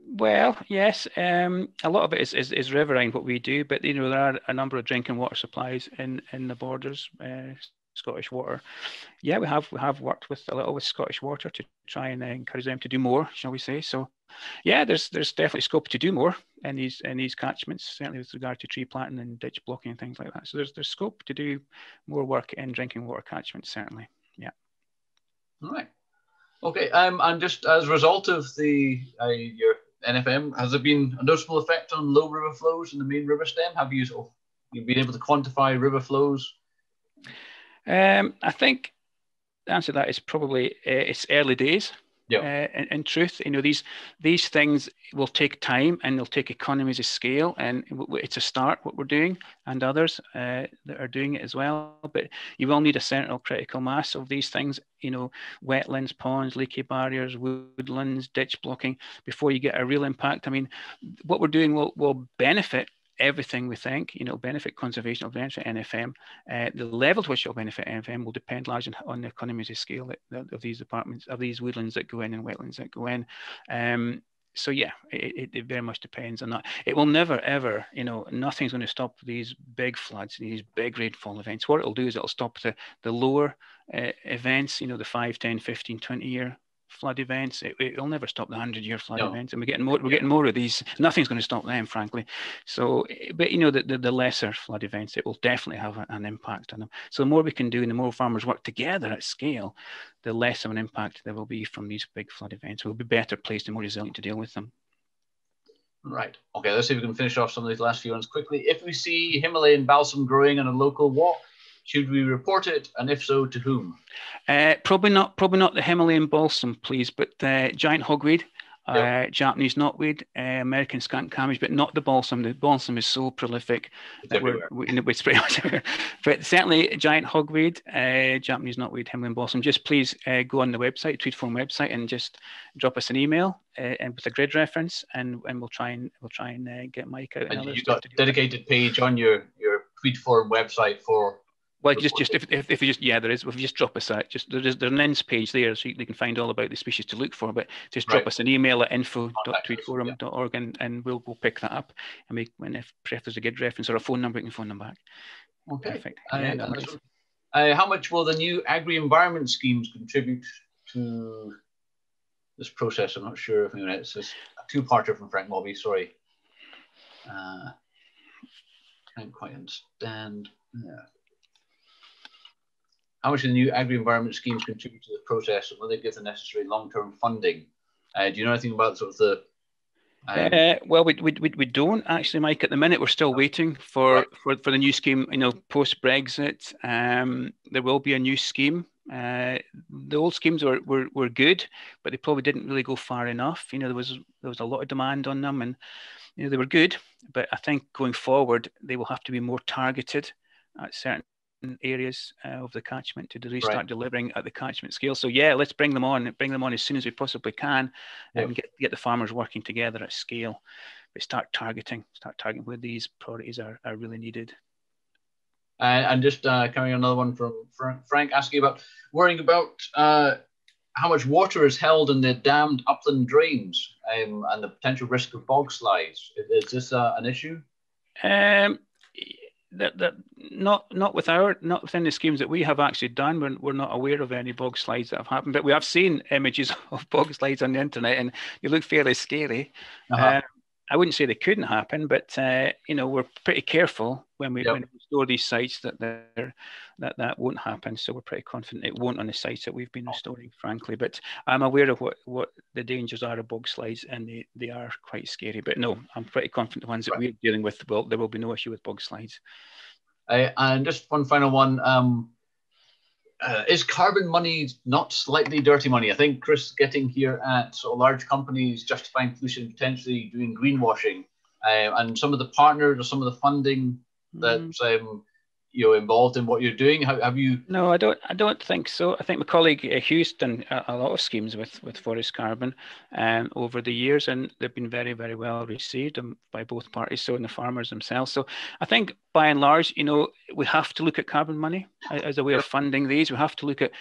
well, yes. Um, a lot of it is, is, is riverine, what we do, but you know there are a number of drinking water supplies in, in the borders. Uh, Scottish Water. Yeah, we have we have worked with a little with Scottish Water to try and encourage them to do more, shall we say? So, yeah, there's there's definitely scope to do more in these in these catchments, certainly with regard to tree planting and ditch blocking and things like that. So there's there's scope to do more work in drinking water catchments, certainly. Yeah. All right. Okay. Um, and just as a result of the uh, your NFM, has there been a noticeable effect on low river flows in the main river stem? Have you, been able to quantify river flows? Um, I think the answer to that is probably uh, it's early days. Yeah. Uh, in, truth, you know these these things will take time and they'll take economies of scale, and it's a start what we're doing, and others uh, that are doing it as well. But you will need a central critical mass of these things, you know, wetlands, ponds, leaky barriers, woodlands, ditch blocking, before you get a real impact. I mean, what we're doing will will benefit everything we think, you know, benefit conservation, will benefit NFM. Uh, the level to which it'll benefit NFM will depend largely on the economies of scale that, that, of these departments, of these woodlands that go in and wetlands that go in. Um, so yeah, it, it, very much depends on that. It will never ever, you know, nothing's going to stop these big floods, these big rainfall events. What it'll do is it'll stop the, the lower uh, events, you know, the 5, 10, 15, 20 year flood events. It, will never stop the hundred year flood no. events, and we're getting more. We're getting more of these. Nothing's going to stop them, frankly. So, eh, but you know, the, the, the lesser flood events, it will definitely have an impact on them. So, the more we can do, and the more farmers work together at scale, the less of an impact there will be from these big flood events. We'll be better placed and more resilient to deal with them. Right. Okay. Let's see if we can finish off some of these last few ones quickly. If we see Himalayan balsam growing on a local walk, should we report it, and if so, to whom? Uh, probably not. Probably not the Himalayan balsam, please, but uh, giant hogweed. Uh, Japanese knotweed, uh, American skunk cabbage, but not the balsam. The balsam is so prolific it's that we're, we, we spray everywhere. But certainly, giant hogweed, uh, Japanese knotweed, Himalayan balsam. Just please uh, go on the website, Tweed Forum website, and just drop us an email uh, and with a grid reference, and, and we'll try and we'll try and uh, get Mike out. And, and you've got a dedicated page on your your Tweed Forum website for well, just just if, if, if you just yeah, there is. If you just drop us a just there's there's an INNS page there, so you, you, can find all about the species to look for. But just drop right. us an email at info.tweedforum.org and, and we'll we'll pick that up and make when if, if there's a good reference or a phone number, you can phone them back. Okay. Perfect. Yeah, no uh, how much will the new agri-environment schemes contribute to this process? I'm not sure if it's a two-parter from Frank Mobby. Sorry, uh, I don't quite understand. Yeah how much do the new agri-environment schemes contribute to the process and will they give the necessary long-term funding? Uh, do you know anything about sort of the um, uh, well, we, we, we don't actually, Mike. At the minute, we're still waiting for, right. for, for the new scheme. You know, post Brexit, um, there will be a new scheme. Uh, the old schemes were, were were good, but they probably didn't really go far enough. You know, there was there was a lot of demand on them, and you know they were good, but I think going forward they will have to be more targeted at certain areas uh, of the catchment to really start right. delivering at the catchment scale. So yeah, let's bring them on, bring them on as soon as we possibly can, yep. and get get the farmers working together at scale. But start targeting, start targeting where these priorities are, are really needed. Uh, and just uh, carrying another one from Frank asking about worrying about uh, how much water is held in the dammed upland drains um, and the potential risk of bog slides. Is this uh, an issue? Um, that that not not with our not within the schemes that we have actually done. We're, we're not aware of any bog slides that have happened, but we have seen images of bog slides on the internet, and they look fairly scary. Uh-huh. Uh, I wouldn't say they couldn't happen, but uh, you know we're pretty careful when we, yep. when we store these sites that that that won't happen. So we're pretty confident it won't on the sites that we've been restoring, frankly. But I'm aware of what, what the dangers are of bog slides, and they, they are quite scary. But no, I'm pretty confident the ones that we're dealing with, well, there will be no issue with bog slides. Uh, and just one final one. Um, uh, is carbon money not slightly dirty money? I think Chris getting here at sort of large companies justifying pollution, potentially doing greenwashing, uh, and some of the partners or some of the funding that mm. um, you know involved in what you're doing? Have, have you? No, I don't. I don't think so. I think my colleague uh, Hugh's done a, a, lot of schemes with with forest carbon um, over the years, and they've been very, very well received um, by both parties, so and the farmers themselves. So I think by and large, you know, we have to look at carbon money as a way of funding these. We have to look at,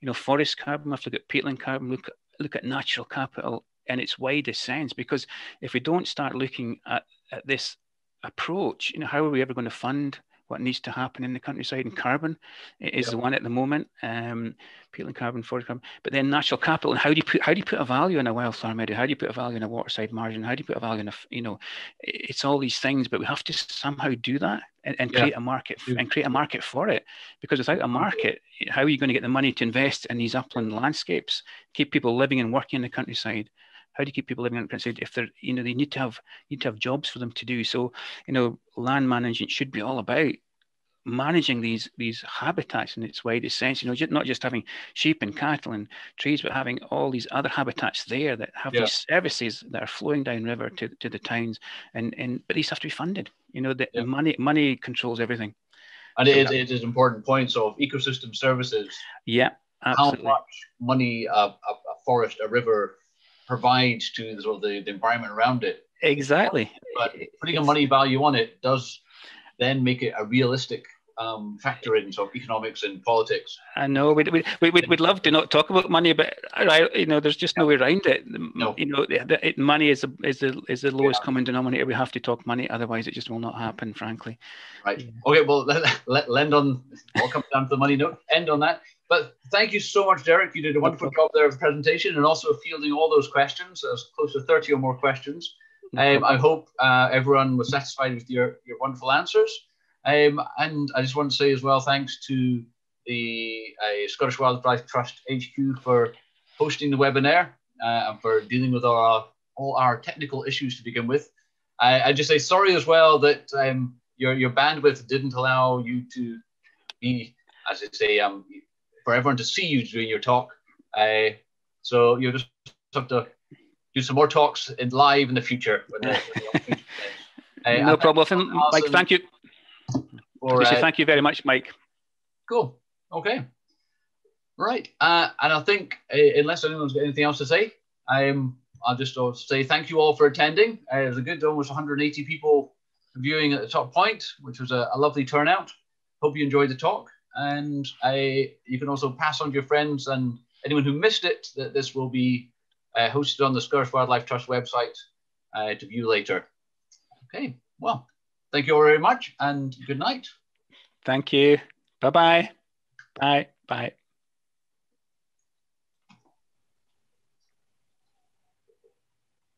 you know, forest carbon. We have to look at peatland carbon. Look look at natural capital in its widest sense, because if we don't start looking at, at this approach, you know, how are we ever going to fund? What needs to happen in the countryside and carbon is the one at the moment um, peatland carbon forest carbon. But then natural capital and how do you put how do you put a value in a wildflower meadow how do you put a value in a waterside margin? How do you put a value in a you know it's all these things but we have to somehow do that and, and yeah. create a market and create a market for it. Because without a market how are you going to get the money to invest in these upland landscapes keep people living and working in the countryside how do you keep people living in the countryside if they're you know they need to have need to have jobs for them to do so you know land management should be all about managing these these habitats in its widest sense you know not just having sheep and cattle and trees but having all these other habitats there that have yeah. these services that are flowing downriver to, to the towns and and but these have to be funded you know the, yeah. money money controls everything and so it, is, it is important points of ecosystem services yeah absolutely. how much money a, a, a forest a river provides to the, sort of the, the environment around it exactly but putting a money value on it does then make it a realistic um, factor in sort of economics and politics. I know we'd, we'd, we'd, we'd love to not talk about money, but I, you know, there's just no way around it. No. You know, the, the, it, money is, a, is, the, is the lowest yeah. common denominator. We have to talk money, otherwise it just will not happen, frankly. Right. Okay, well, let, let, let end on, I'll come down to the money note, end on that. But thank you so much, Derek. You did a wonderful job there of the presentation and also fielding all those questions. There's close to 30 or more questions. Um, I hope uh, everyone was satisfied with your, your wonderful answers. Um, and I just want to say as well, thanks to the uh, Scottish Wildlife Trust HQ for hosting the webinar uh, and for dealing with our, all our technical issues to begin with. I, I just say sorry as well that um, your, your bandwidth didn't allow you to be, as I say, um, for everyone to see you doing your talk. Uh, so you just have to do some more talks in live in the future. When the, when the uh, no problem. Mike, thank you. For, uh, thank you very much, Mike. Cool. Okay. Right. Uh, and I think, uh, unless anyone's got anything else to say, um, I'll just uh, say thank you all for attending. Uh, it was a good, almost 180 people viewing at the top point, which was a, a lovely turnout. Hope you enjoyed the talk. And I, you can also pass on to your friends and anyone who missed it that this will be uh, hosted on the Scottish Wildlife Trust website uh, to view later. Okay, well, Thank you all very much and good night. Thank you. Bye-bye. Bye. Bye.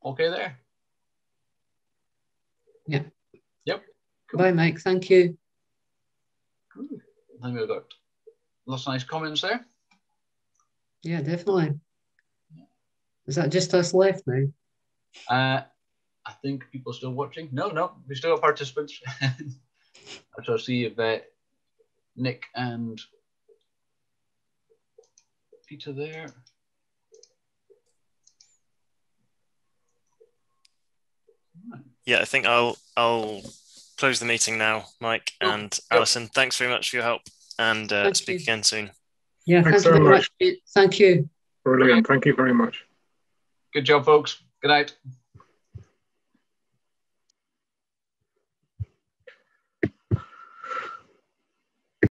Okay there? Yeah. Yep. Cool. Bye, Mike. Thank you. Good. I think we've got lots of nice comments there. Yeah, definitely. Is that just us left now? Uh, I think people are still watching. No, no, we still have participants. I shall see if uh, Nick and Peter there. Yeah, I think I'll I'll close the meeting now, Mike oh, and yep. Alison. Thanks very much for your help, and uh, speak you. again soon. Yeah, thanks, thanks very much. much. Thank you. Brilliant. Thank you very much. Good job, folks. Good night.